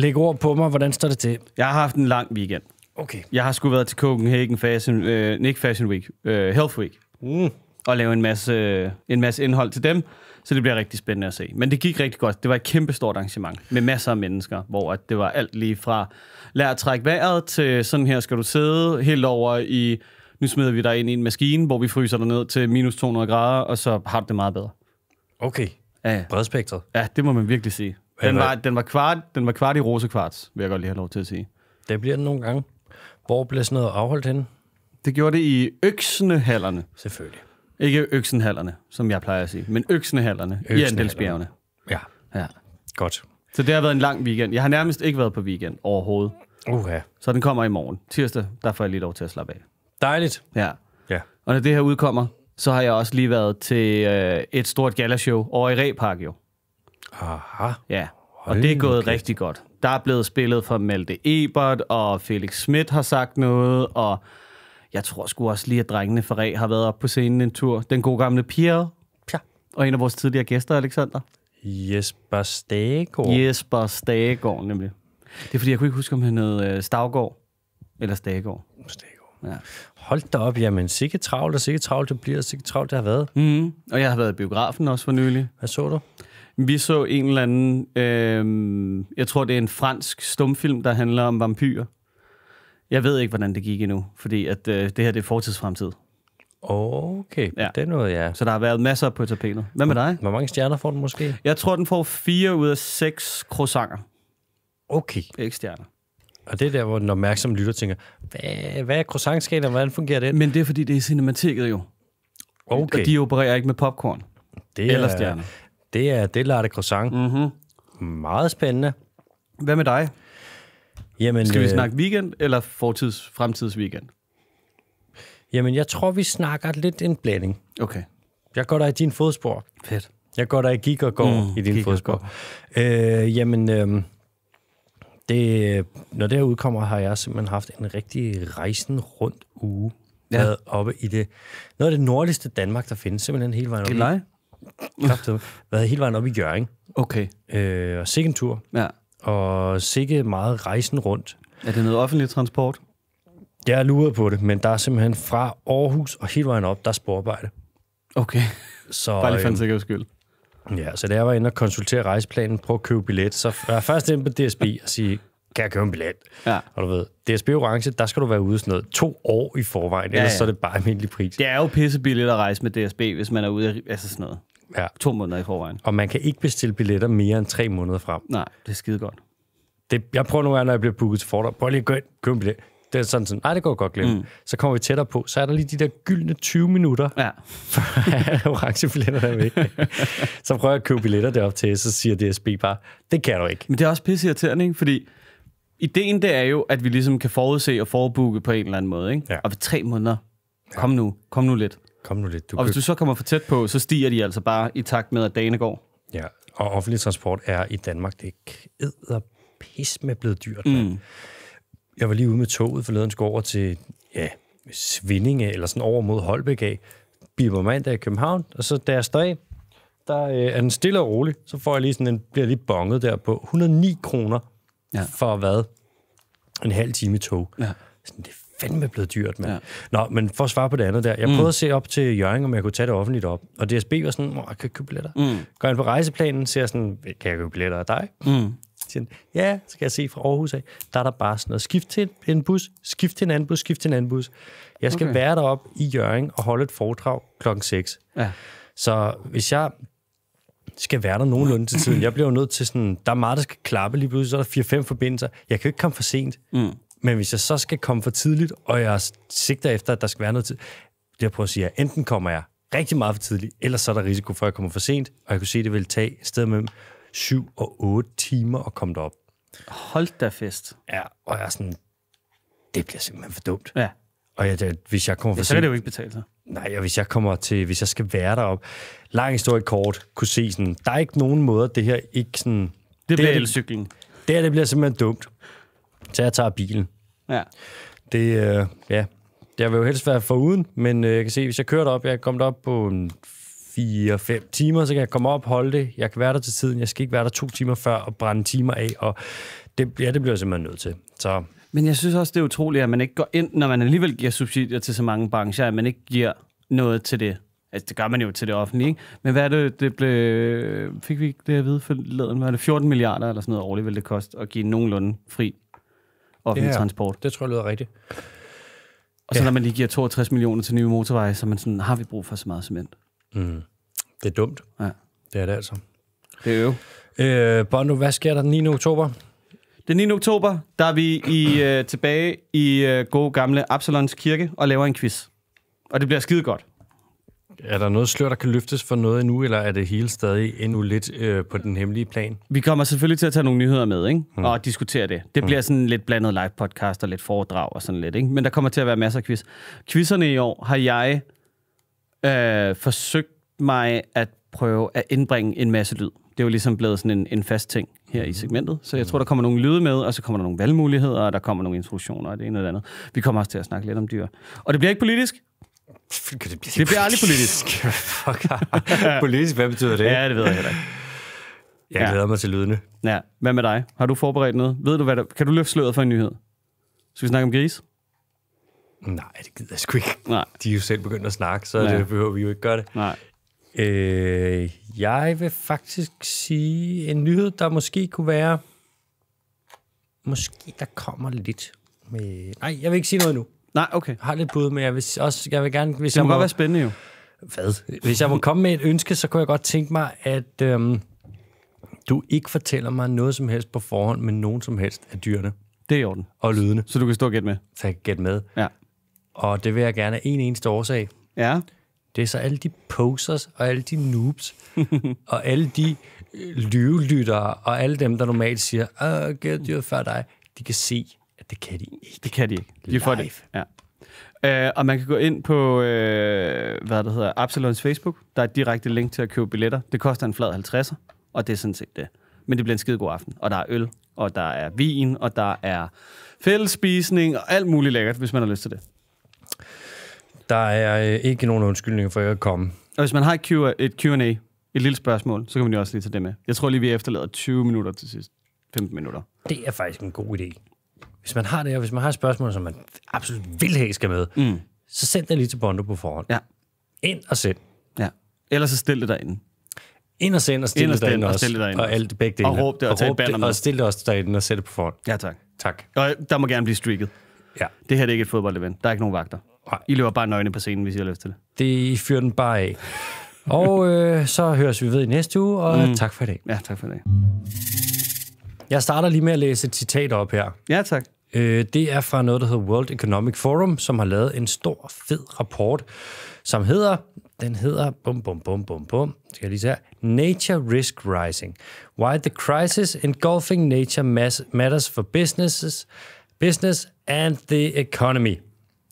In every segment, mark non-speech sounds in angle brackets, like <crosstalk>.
Læg ord på mig, hvordan står det til? Jeg har haft en lang weekend. Okay. Jeg har sgu været til Copenhagen Fashion, øh, ikke Fashion Week, øh, Health Week. Mm. Og lave en masse, øh, en masse indhold til dem, så det bliver rigtig spændende at se. Men det gik rigtig godt. Det var et kæmpe stort arrangement med masser af mennesker, hvor at det var alt lige fra lær at trække vejret til sådan her skal du sidde, helt over i, nu smider vi dig ind i en maskine, hvor vi fryser dig ned til minus 200 grader, og så har du det meget bedre. Okay. Ja, ja. Bredspektret. ja det må man virkelig sige. Den var, den var, kvart, den var kvart i rosekvarts, vil jeg godt lige have lov til at sige. Det bliver den nogle gange. Hvor bliver sådan noget afholdt henne? Det gjorde det i Øksnehallerne. Selvfølgelig. Ikke Øksenhallerne, som jeg plejer at sige, men Øksnehallerne i. Andelsbjergene. Ja, Ja. godt. Så det har været en lang weekend. Jeg har nærmest ikke været på weekend overhovedet. Uha. Så den kommer i morgen. Tirsdag, der får jeg lige lov til at slappe af. Dejligt. Ja. Ja. Og når det her udkommer, så har jeg også lige været til øh, et stort galashow over i Repark jo. Aha. Ja. Og det er gået kæft. rigtig godt. Der er blevet spillet for Malte Ebert, og Felix Schmidt har sagt noget, og jeg tror sgu også lige, at drengene fra Re har været op på scenen en tur. Den gode gamle Pierre, Ja. og en af vores tidligere gæster, Alexander. Jesper Stagård. Jesper Stagegaard, nemlig. Det er fordi, jeg kunne ikke huske, om han hed øh, eller Stagegaard. Stagård. Ja. Hold da op, jamen sikke travlt, og sikke travlt det bliver, og sikke travlt det har været. Mm. Og jeg har været i biografen også for nylig. Hvad så du? Vi så en eller anden, øh, jeg tror det er en fransk stumfilm, der handler om vampyrer. Jeg ved ikke, hvordan det gik endnu, fordi at, øh, det her det er fortidsfremtid. Okay, Ja. det er noget, ja. Så der har været masser på tapetet. Hvad med dig? Hvor mange stjerner får den måske? Jeg tror, den får fire ud af seks croissanter. Okay. Ikke stjerner. Og det er der, hvor den opmærksomme lytter tænker, hvad, hvad er croissantskalaen, hvordan fungerer det? Men det er fordi, det er cinematiket jo. Okay, Og de opererer ikke med popcorn det eller stjerner. Det er det latte croissant. Mm-hmm. Meget spændende. Hvad med dig? Jamen, Skal vi øh, snakke weekend eller fortids, fremtids weekend? Jamen, jeg tror, vi snakker lidt en blanding. Okay. Jeg går der i din fodspor. Fedt. Jeg går der i gik og går Mm, i din fodspor. Øh, jamen, øh, det, når det her udkommer, har jeg simpelthen haft en rigtig rejsen rundt uge. Ja. Været oppe i det, noget af det nordligste Danmark, der findes. Simpelthen hele vejen op Kraftedeme. været hele vejen op i Jørgen. Okay. Øh, og sikke en tur. Ja. Og sikke meget rejsen rundt. Er det noget offentlig transport? Jeg er luret på det, men der er simpelthen fra Aarhus og hele vejen op, der er sporarbejde. Okay. Så, Bare lige for en øhm, sikkerheds skyld. Ja, så da jeg var inde og konsultere rejseplanen, prøve at købe billet, så var jeg først inde på DSB og sige, kan jeg købe en billet? Ja. Og du ved, DSB Orange, der skal du være ude sådan noget to år i forvejen, ellers ja. så er det bare almindelig pris. Det er jo pissebilligt at rejse med DSB, hvis man er ude af altså sådan noget. Ja. To måneder i forvejen. Og man kan ikke bestille billetter mere end tre måneder frem. Nej, det er skide godt. Det, jeg prøver nu, når jeg bliver booket til foredrag, prøv lige at gå ind, købe en billet. Det er sådan sådan, nej, det går godt glemme. Mm. Så kommer vi tættere på, så er der lige de der gyldne 20 minutter, Ja. <laughs> orange billetter der er væk. <laughs> så prøver jeg at købe billetter derop til, så siger DSB bare, det kan du ikke. Men det er også pisse irriterende, ikke? Fordi ideen det er jo, at vi ligesom kan forudse og forbooke på en eller anden måde, ikke? Ja. Og ved tre måneder, kom nu, kom nu lidt. Kom nu lidt, du Og hvis du så kommer for tæt på, så stiger de altså bare i takt med, at dagene går. Ja, og offentlig transport er i Danmark, det er pis med blevet dyrt. Mm. Jeg var lige ude med toget forleden, skulle over til ja, Svindinge, eller sådan over mod Holbæk af. Biber mandag i København, og så da jeg står af, der øh, er den stille og rolig, så får jeg lige sådan en, bliver lige bonget der på 109 kroner Ja. for hvad? En halv time i tog. Ja. Sådan, det fandme blevet dyrt, mand. Ja. Nå, men for at svare på det andet der. Jeg prøvede at se op til Jørgen, om jeg kunne tage det offentligt op. Og DSB var sådan, "Åh, jeg kan købe billetter. Mm. Går ind på rejseplanen, ser sådan, kan jeg købe billetter af dig? Mm. Siger ja, så skal jeg se fra Aarhus af. Der er der bare sådan noget, skift til en bus, skift til en anden bus, skift til en anden bus. Jeg skal Okay. okay. være deroppe i Jørgen og holde et foredrag klokken 6. Ja. Så hvis jeg skal være der nogenlunde til tiden, jeg bliver jo nødt til sådan, der er meget, der skal klappe lige pludselig, så er der 4-5 forbindelser. Jeg kan jo ikke komme for sent. Mm. Men hvis jeg så skal komme for tidligt, og jeg sigter efter, at der skal være noget tid, det jeg prøver at sige, er, enten kommer jeg rigtig meget for tidligt, ellers så er der risiko for, at jeg kommer for sent, og jeg kunne se, at det vil tage et sted mellem 7 og 8 timer at komme derop. Hold da fest. Ja, og jeg er sådan, det bliver simpelthen for dumt. Ja. Og jeg, det, hvis jeg kommer for ja så kan det jo ikke betale sig. nej, og hvis jeg kommer til, hvis jeg skal være deroppe, lang historie kort, kunne se sådan, der er ikke nogen måde, det her ikke sådan, Det bliver det, elcyklen. det, her, det bliver simpelthen dumt. Så jeg tager bilen. Ja. Det, øh, ja, jeg vil jo helst være foruden, men øh, jeg kan se, hvis jeg kører derop, jeg er kommet op på en 4-5 timer, så kan jeg komme op, holde det. Jeg kan være der til tiden. Jeg skal ikke være der to timer før og brænde timer af. Og Det, ja, det bliver jeg simpelthen nødt til. Så Men jeg synes også, det er utroligt, at man ikke går ind, når man alligevel giver subsidier til så mange brancher, at man ikke giver noget til det. Altså, det gør man jo til det offentlige, ikke? Men hvad er det, det blev... Fik vi ikke det at vide forleden? Var det 14 milliarder eller sådan noget årligt, vil det koste at give nogenlunde fri offentlig Ja. transport? det tror jeg lyder rigtigt. Og så når man lige giver 62 millioner til nye motorveje, så man sådan, har vi brug for så meget cement? Mm. Det er dumt. Ja. Det er det altså. Det er jo. Øh, Bondo, hvad sker der den 9. oktober? Den 9. oktober, der er vi i, øh, tilbage i øh, gode gamle Absalons kirke og laver en quiz. Og det bliver skide godt. Er der noget slør, der kan løftes for noget endnu, eller er det hele stadig endnu lidt øh, på den hemmelige plan? Vi kommer selvfølgelig til at tage nogle nyheder med, ikke? Mm. Og diskutere det. Det bliver sådan lidt blandet live podcast og lidt foredrag og sådan lidt, ikke? Men der kommer til at være masser af quiz. Quizzerne i år har jeg øh, forsøgt mig at prøve at indbringe en masse lyd. Det er jo ligesom blevet sådan en, en fast ting her i segmentet. Så jeg tror, der kommer nogle lyde med, og så kommer der nogle valgmuligheder, og der kommer nogle introduktioner og det ene og det andet. Vi kommer også til at snakke lidt om dyr. Og det bliver ikke politisk. Det bliver, Det bliver aldrig politisk. <laughs> Fuck. <laughs> politisk, hvad betyder det? Ja, det ved jeg heller ikke. Jeg Ja. glæder mig til lydene. Ja, hvad med dig? Har du forberedt noget? Ved du, hvad der... Kan du løfte sløret for en nyhed? Skal vi snakke om gris? Nej, det gider jeg sgu ikke. Nej. De er jo selv begyndt at snakke, så Ja. det behøver vi jo ikke gøre det. Nej. Øh, jeg vil faktisk sige en nyhed, der måske kunne være... Måske der kommer lidt med... Nej, jeg vil ikke sige noget nu. Nej, okay. Jeg har lidt bud, men jeg vil også jeg vil gerne... Hvis Det må jeg godt være spændende jo. Hvad? Hvis jeg må komme med et ønske, så kunne jeg godt tænke mig, at øhm, du ikke fortæller mig noget som helst på forhånd, men nogen som helst af dyrene Det er i orden. og lydene, Så du kan stå og gætte med. så jeg kan gætte med. Ja. Og det vil jeg gerne af en eneste årsag. Ja. Det er så alle de posers og alle de noobs <laughs> og alle de øh, lyvelyttere og alle dem, der normalt siger, åh, gæt dyret før dig, de kan se, det kan de ikke. Det kan de ikke. De får Live. det. Ja. Uh, og man kan gå ind på, uh, hvad det hedder, Absalons Facebook. Der er et direkte link til at købe billetter. Det koster en flad 50'er, og det er sådan set det. Men det bliver en skide god aften. Og der er øl, og der er vin, og der er fællesspisning, og alt muligt lækkert, hvis man har lyst til det. Der er øh, ikke nogen undskyldning for ikke at komme. Og hvis man har et Q&A, et, Q&A, et lille spørgsmål, så kan man jo også lige tage det med. Jeg tror lige, vi efterlader 20 minutter til sidst. 15 minutter. Det er faktisk en god idé. Hvis man har det, og hvis man har et spørgsmål, som man absolut vil have skal med, Mm. så send det lige til Bondo på forhånd. Ja. Ind og send. Ja. Ellers så stil det derinde. Ind og send og stil og det derinde og også. derinde Og alt begge dele. Og råb det, og tag et banner med. Og stil det også derinde og sæt det på forhånd. Ja, tak. Tak. Og der må gerne blive streaket. Ja. Det her det er ikke et fodboldevent. Der er ikke nogen vagter. Nej. I løber bare nøgne på scenen, hvis I har lyst til det. Det fyrer den bare af. og øh, så høres vi ved i næste uge, og mm. tak for i dag. Ja, tak for det. Jeg starter lige med at læse et citat op her. Ja, tak. Øh, det er fra noget, der hedder World Economic Forum, som har lavet en stor, fed rapport, som hedder, den hedder, bum, bum, bum, bum, bum, skal jeg lige her, Nature Risk Rising. Why the crisis engulfing nature matters for businesses, business and the economy.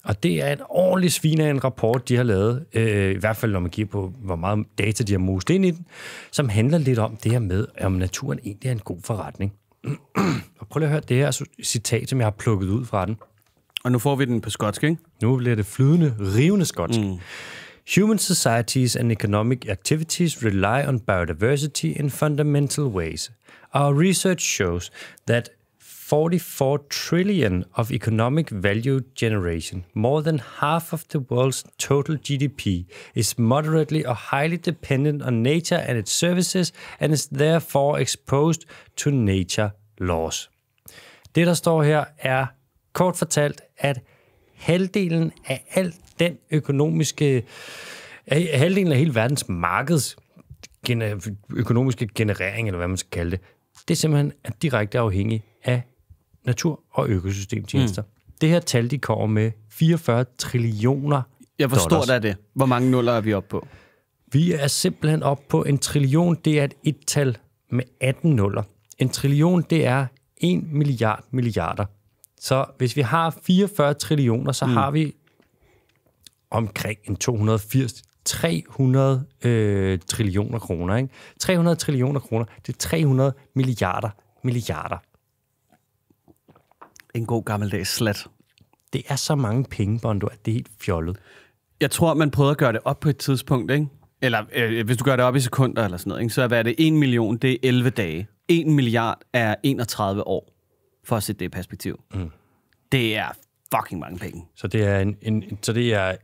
Og det er en ordentlig svin af en rapport, de har lavet, øh, i hvert fald når man kigger på, hvor meget data de har most ind i den, som handler lidt om det her med, om naturen egentlig er en god forretning. Og prøv lige at høre det her citat, som jeg har plukket ud fra den. Og nu får vi den på skotsk, ikke? Nu bliver det flydende, rivende skotsk. Mm. Human societies and economic activities rely on biodiversity in fundamental ways. Our research shows that 44 trillion of economic value generation, more than half of the world's total GDP, is moderately or highly dependent on nature and its services and is therefore exposed to nature laws. Det, der står her, er kort fortalt, at halvdelen af al den økonomiske, halvdelen af hele verdens markeds gener- økonomiske generering, eller hvad man skal kalde det, det er simpelthen er direkte afhængig af natur- og økosystemtjenester. Mm. Det her tal, de kommer med 44 trillioner Ja, hvor stort dollars. er det? Hvor mange nuller er vi oppe på? Vi er simpelthen op på en trillion. Det er et et-tal med 18 nuller. En trillion, det er 1 milliard milliarder. Så hvis vi har 44 trillioner, så mm. har vi omkring en 280 300 øh, trillioner kroner. Ikke? 300 trillioner kroner, det er 300 milliarder milliarder. En god gammeldags slat. Det er så mange penge, Bondo, at det er helt fjollet. Jeg tror, man prøvede at gøre det op på et tidspunkt, ikke? Eller øh, hvis du gør det op i sekunder eller sådan noget, ikke? så er hvad er det 1 million, det er 11 dage. 1 milliard er 31 år. for at sætte det i perspektiv. Mm. Det er fucking mange penge. Så det er, en, en, så det er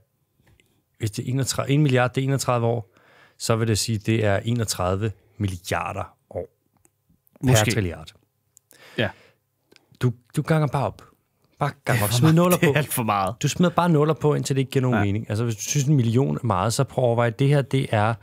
hvis det er 31, 1 milliard, det er 31 år, så vil det sige, det er 31 milliarder år per Måske. trilliard. Du, du ganger bare op. Bare ganger op. Smid nuller Det på. er alt for meget. Du smider bare nuller på, indtil det ikke giver nogen ja. mening. Altså, hvis du synes, en million er meget, så prøv at overveje, at det her, det er...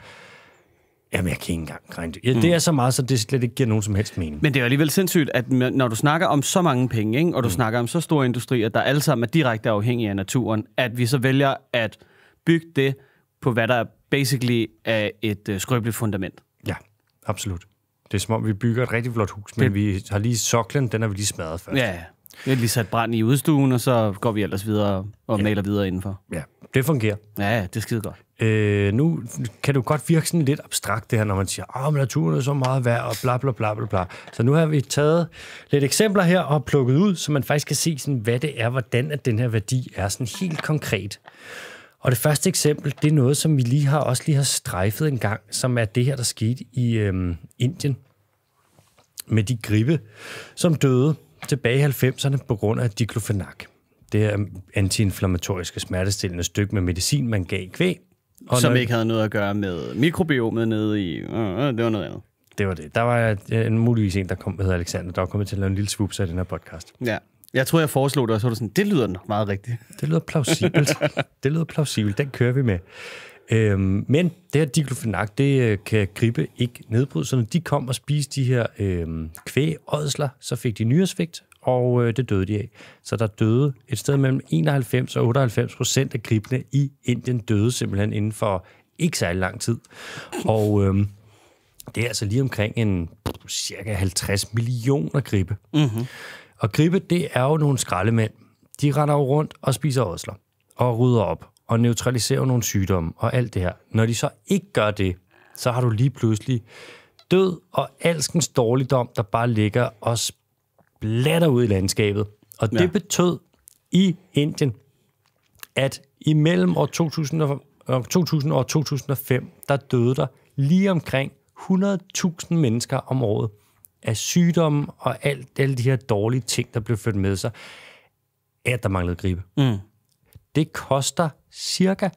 Jamen, jeg kan ikke engang regne det. Ja, det er så meget, så det slet ikke giver nogen som helst mening. Men det er alligevel sindssygt, at når du snakker om så mange penge, ikke, og du mm. snakker om så store industrier, der alle sammen er direkte afhængige af naturen, at vi så vælger at bygge det på, hvad der basically er et øh, skrøbeligt fundament. Ja, absolut. Det er som om, vi bygger et rigtig flot hus, men Det- vi har lige soklen, den har vi lige smadret først. Ja, vi har lige sat brand i udstuen, og så går vi ellers videre og ja. maler videre indenfor. ja det fungerer. Ja, det er skide godt. Øh, nu kan jo godt virke sådan lidt abstrakt det her, når man siger, at naturen er så meget værd, og bla bla bla bla bla. Så nu har vi taget lidt eksempler her og plukket ud, så man faktisk kan se, sådan, hvad det er, hvordan at den her værdi er sådan helt konkret. Og det første eksempel, det er noget, som vi lige har også lige har strejfet en gang, som er det her, der skete i øhm, Indien med de gribe, som døde tilbage i 90'erne på grund af diclofenac. Det er antiinflammatoriske smertestillende stykke med medicin, man gav i kvæg. Og som når- ikke havde noget at gøre med mikrobiomet nede i... Øh, øh, det var noget andet. Det var det. Der var øh, muligvis en, der kom, der hedder Alexander, der var kommet til at lave en lille swoop af den her podcast. Ja. Jeg tror, jeg foreslog det, og så var du sådan, det lyder nok meget rigtigt. Det lyder plausibelt. <laughs> det lyder plausibelt. Den kører vi med. Øhm, men det her diclofenac, det øh, kan gribe ikke nedbryde, så når de kom og spiste de her øhm, kvægådsler, så fik de nyresvigt, og øh, det døde de af. Så der døde et sted mellem 91 og 98 procent af gribene i Indien døde simpelthen inden for ikke særlig lang tid. Og øhm, det er altså lige omkring en cirka 50 millioner gribe. Mm-hmm. Og gribe, det er jo nogle skraldemænd. De render jo rundt og spiser ådsler, og rydder op, og neutraliserer nogle sygdomme, og alt det her. Når de så ikke gør det, så har du lige pludselig død og alskens dårligdom, der bare ligger og splatter ud i landskabet. Og det Ja. ja. betød i Indien, at imellem år 2000 og, år 2000 og 2005, der døde der lige omkring 100.000 mennesker om året af sygdomme og alt, alle de her dårlige ting, der blev ført med sig, at der manglede gribe. Mm. Det koster cirka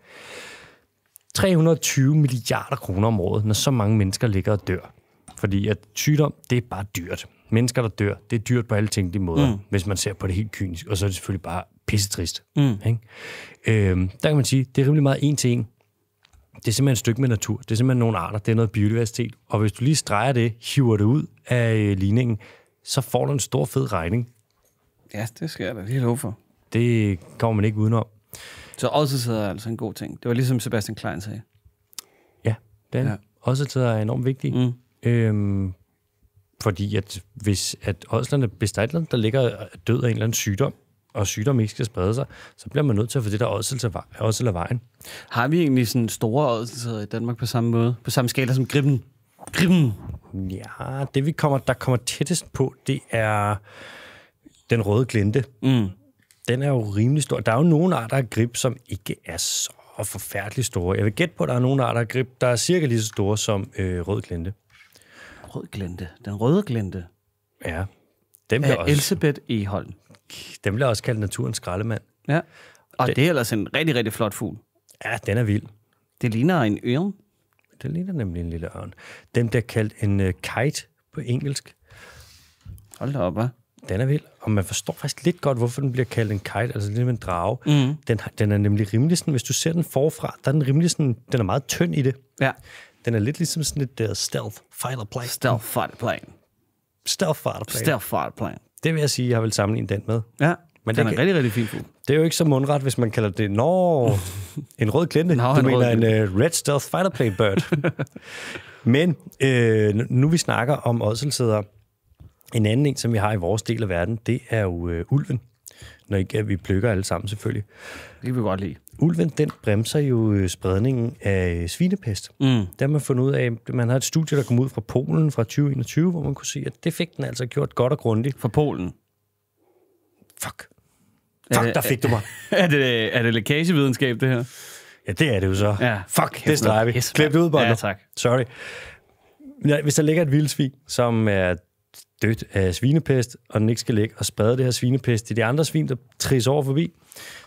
320 milliarder kroner om året, når så mange mennesker ligger og dør. Fordi at sygdom, det er bare dyrt. Mennesker, der dør, det er dyrt på alle tænkelige måder, mm. hvis man ser på det helt kynisk. Og så er det selvfølgelig bare pissetrist. Mm. Ikke? Øhm, der kan man sige, det er rimelig meget en til en. Det er simpelthen et stykke med natur. Det er simpelthen nogle arter. Det er noget biodiversitet. Og hvis du lige streger det, hiver det ud af øh, ligningen, så får du en stor fed regning. Ja, det skal jeg da lige love for. Det kommer man ikke udenom. Så også er altså en god ting. Det var ligesom Sebastian Klein sagde. Ja, den Ja. også er enormt vigtig. Mm. Øhm, fordi at hvis at ådslerne, hvis der er et eller andet, der ligger død af en eller anden sygdom, og sygdom ikke skal sprede sig, så bliver man nødt til at få det der ådsel af vejen. Har vi egentlig sådan store ådselser i Danmark på samme måde? På samme skala som Gribben? Gribben! Ja, det vi kommer, der kommer tættest på, det er den røde glinte. Mm. Den er jo rimelig stor. Der er jo nogle arter af grib, som ikke er så forfærdeligt store. Jeg vil gætte på, at der er nogle arter af grib, der er cirka lige så store som øh, rød glinte. Rød glente. Den røde glente. Ja. Den bliver, Af også, Elsebeth Eholm. Den bliver også kaldt naturens skraldemand. Ja. Og det, Det- det er ellers en rigtig, rigtig flot fugl. Ja, den er vild. Det ligner en ørn. Den ligner nemlig en lille ørn. Den bliver kaldt en uh, kite på engelsk. Hold da op, hva'? Den er vild, og man forstår faktisk lidt godt, hvorfor den bliver kaldt en kite, altså lidt en drage. Mm. Den, har- den er nemlig rimelig sådan, hvis du ser den forfra, der er den rimelig sådan, den er meget tynd i det. Ja. Den er lidt ligesom sådan et uh, stealth fighter plane. Stealth fighter plane. stealth fighter plane. Stealth fighter plane. Det vil jeg sige, jeg vil sammenligne den med. Ja. Men det den er kan- rigtig, rigtig fin fugl. Det er jo ikke så mundret, hvis man kalder det, nå, en rød glinte. Nå, du en mener en uh, red stealth fighter plane bird. <laughs> Men øh, nu vi snakker om ådselsæder, en anden en, som vi har i vores del af verden, det er jo øh, ulven. Når ikke at vi plukker alle sammen selvfølgelig. Det kan vi godt lide. Ulven, den bremser jo øh, spredningen af øh, svinepest. Mm. Det har man fundet ud af. Man har et studie, der kom ud fra Polen fra 2021, hvor man kunne se, at det fik den altså gjort godt og grundigt. For Polen. Fuck. Fuck, det- der fik du mig. <laughs> Er det, er det lækagevidenskab, det her? Ja, det er det jo så. Ja. Fuck, det streger vi. Pis, Klip det ud, Bondo. Ja, tak. Sorry. Hvis der ligger et vildsvin, som er dødt af svinepest, og den ikke skal ligge og sprede det her svinepest til de andre svin, der tris over forbi,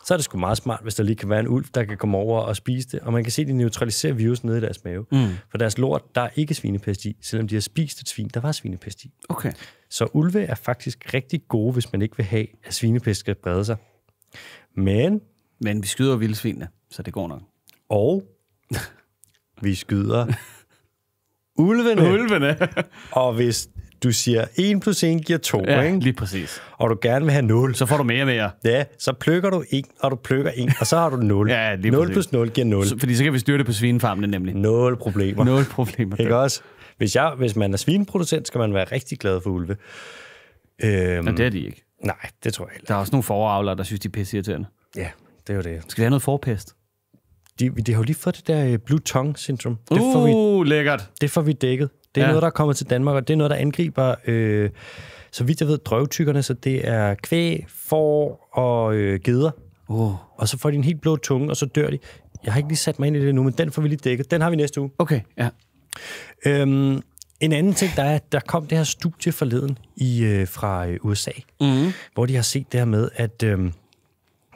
så er det sgu meget smart, hvis der lige kan være en ulv, der kan komme over og spise det. Og man kan se, at de neutraliserer virus nede i deres mave. Mm. For deres lort, der er ikke svinepest i, selvom de har spist et svin, der var svinepest i. Okay. Så ulve er faktisk rigtig gode, hvis man ikke vil have, at svinepest skal brede sig. Men, Men vi skyder vildsvinene, så det går nok. og vi skyder <laughs> ulvene. Ulvene. Og hvis du siger 1 plus 1 giver 2, ja, ikke? lige præcis. og du gerne vil have 0, Så får du mere og mere. ja, så plukker du 1, og du plukker 1, og så har du 0. <laughs> Ja, lige 0 præcis. plus 0 giver 0. Så, fordi så kan vi styre det på svinefarmene nemlig. 0 problemer. Nul problemer. Ikke også? Hvis, jeg, hvis man er svineproducent, skal man være rigtig glad for ulve. Øhm, Men det er de ikke. Nej, det tror jeg heller. Der er også nogle foravlere, der synes, de er pisse irriterende. Ja, det er jo det. Skal vi have noget forpest? De, de har jo lige fået det der øh, blue tongue syndrom. Det får vi Uh, lækkert. Det får vi dækket. Det er Ja. noget, der kommer til Danmark, og det er noget, der angriber, øh, så vidt jeg ved, drøvtykkerne, så det er kvæg, får og øh, geder. Uh. Og så får de en helt blå tunge, og så dør de. Jeg har ikke lige sat mig ind i det nu, men den får vi lige dækket. Den har vi næste uge. Okay, ja. Øhm, en anden ting, der er, der kom det her studie forleden i, øh, fra øh, USA, Mm. hvor de har set det her med, at øh,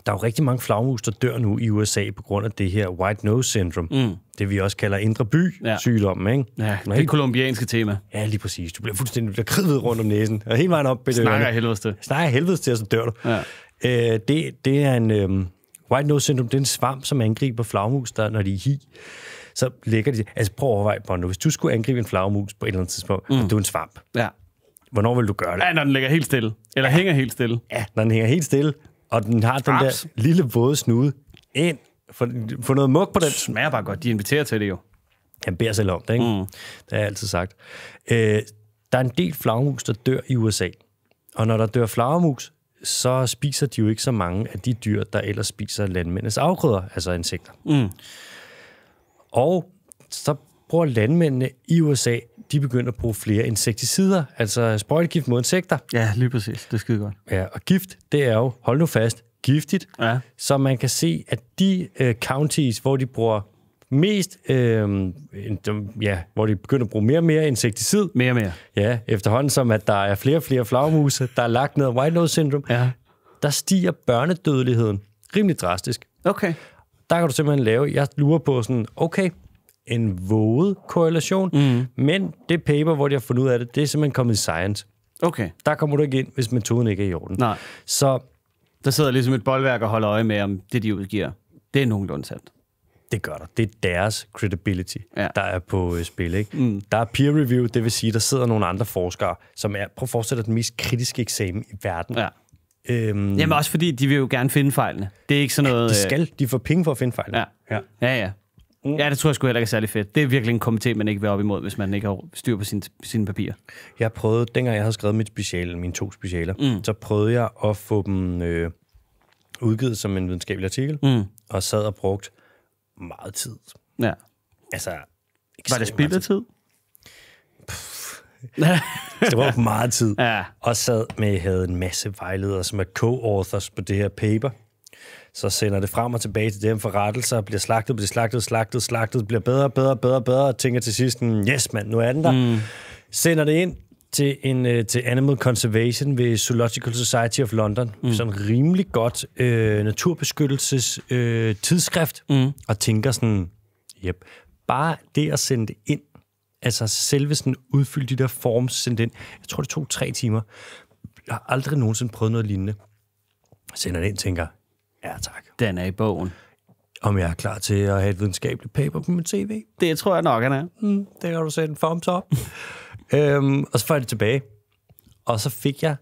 der er jo rigtig mange flagmus, der dør nu i USA på grund af det her white nose syndrome. Mm. Det vi også kalder indre by Ja. sygdommen, ikke? Ja, Den det helt kolumbianske tema. Ja, lige præcis. Du bliver fuldstændig bliver kridtet rundt om næsen. Og hele vejen op. Snakker af helvedes til. Snakker af helvedes til, og så dør du. Ja. Øh, det, det er en... Øhm, white nose syndrome, det er en svamp, som angriber flagmus, der, når de er hi. Så lægger de... Altså prøv at overveje, Bondo. Hvis du skulle angribe en flagmus på et eller andet tidspunkt, mm. og du er en svamp, Ja. hvornår vil du gøre det? ja, når den ligger helt stille. Eller ja. hænger helt stille. Ja, når den hænger helt stille, og den har den Raps. der lille våde snude ind. Få, få noget mug på den. Smager bare godt. De inviterer til det jo. Han beder selv om det, ikke? Mm. Det har jeg altid sagt. Øh, der er en del flagermus, der dør i USA. Og når der dør flagermus, så spiser de jo ikke så mange af de dyr, der ellers spiser landmændenes afgrøder, altså insekter. Mm. Og så bruger landmændene i USA, de begynder at bruge flere insekticider, altså sprøjtegift mod insekter. Ja, lige præcis. Det er skide godt. Ja, og gift, det er jo, hold nu fast, giftigt. Ja. Så man kan se, at de øh, counties, hvor de bruger mest, øh, ja, hvor de begynder at bruge mere og mere insekticid, Mere og mere. ja, efterhånden som, at der er flere og flere flagermuse, der er lagt ned af white nose syndrome, Ja. der stiger børnedødeligheden rimelig drastisk. Okay. Der kan du simpelthen lave, jeg lurer på sådan, okay, en våget korrelation, mm. men det paper, hvor de har fundet ud af det, det er simpelthen kommet i science. Okay. Der kommer du ikke ind, hvis metoden ikke er i orden. Nej. Så Der sidder ligesom et boldværk og holder øje med, om det, de udgiver, det er nogenlunde sandt. Det gør der. Det er deres credibility, Ja. ja. der er på øh, spil. Ikke? Mm. Der er peer review, det vil sige, der sidder nogle andre forskere, som er, prøv at forestille dig, den mest kritiske eksamen i verden. Ja. Øhm, Jamen også fordi, de vil jo gerne finde fejlene. Det er ikke sådan noget... de skal, de får penge for at finde fejl. Ja. ja. Ja, ja. Mm. Ja, det tror jeg sgu heller ikke er særlig fedt. Det er virkelig en komité, man ikke vil op imod, hvis man ikke har styr på sine, sine papirer. Jeg prøvede, dengang jeg havde skrevet mit speciale, mine to specialer, mm. så prøvede jeg at få dem øh, udgivet som en videnskabelig artikel, Mm. og sad og brugt meget tid. Ja. Altså, Var det spild af tid. <laughs> Det var meget tid. Ja. og sad med, havde en masse vejledere, som er co-authors på det her paper. Så sender det frem og tilbage til dem for rettelser, bliver slagtet, bliver slagtet, slagtet, slagtet, bliver bedre, bedre, bedre, bedre, og tænker til sidst, "Mm, yes mand, nu er den der. Mm. Sender det ind til, en, øh, til Animal Conservation ved Zoological Society of London. Mm. Sådan en rimelig godt øh, naturbeskyttelses øh, tidsskrift. Mm. Og tænker sådan, yep, bare det at sende det ind, altså selve sådan udfylde de der forms, sende det ind, jeg tror det tog tre timer. Jeg har aldrig nogensinde prøvet noget lignende. Sender det ind, tænker, ja tak. Den er i bogen. Om jeg er klar til at have et videnskabeligt paper på min tv? Det tror jeg nok, han er. Mm, det kan du sætte en thumbs up. <laughs> øhm, og så får jeg det tilbage. Og så fik jeg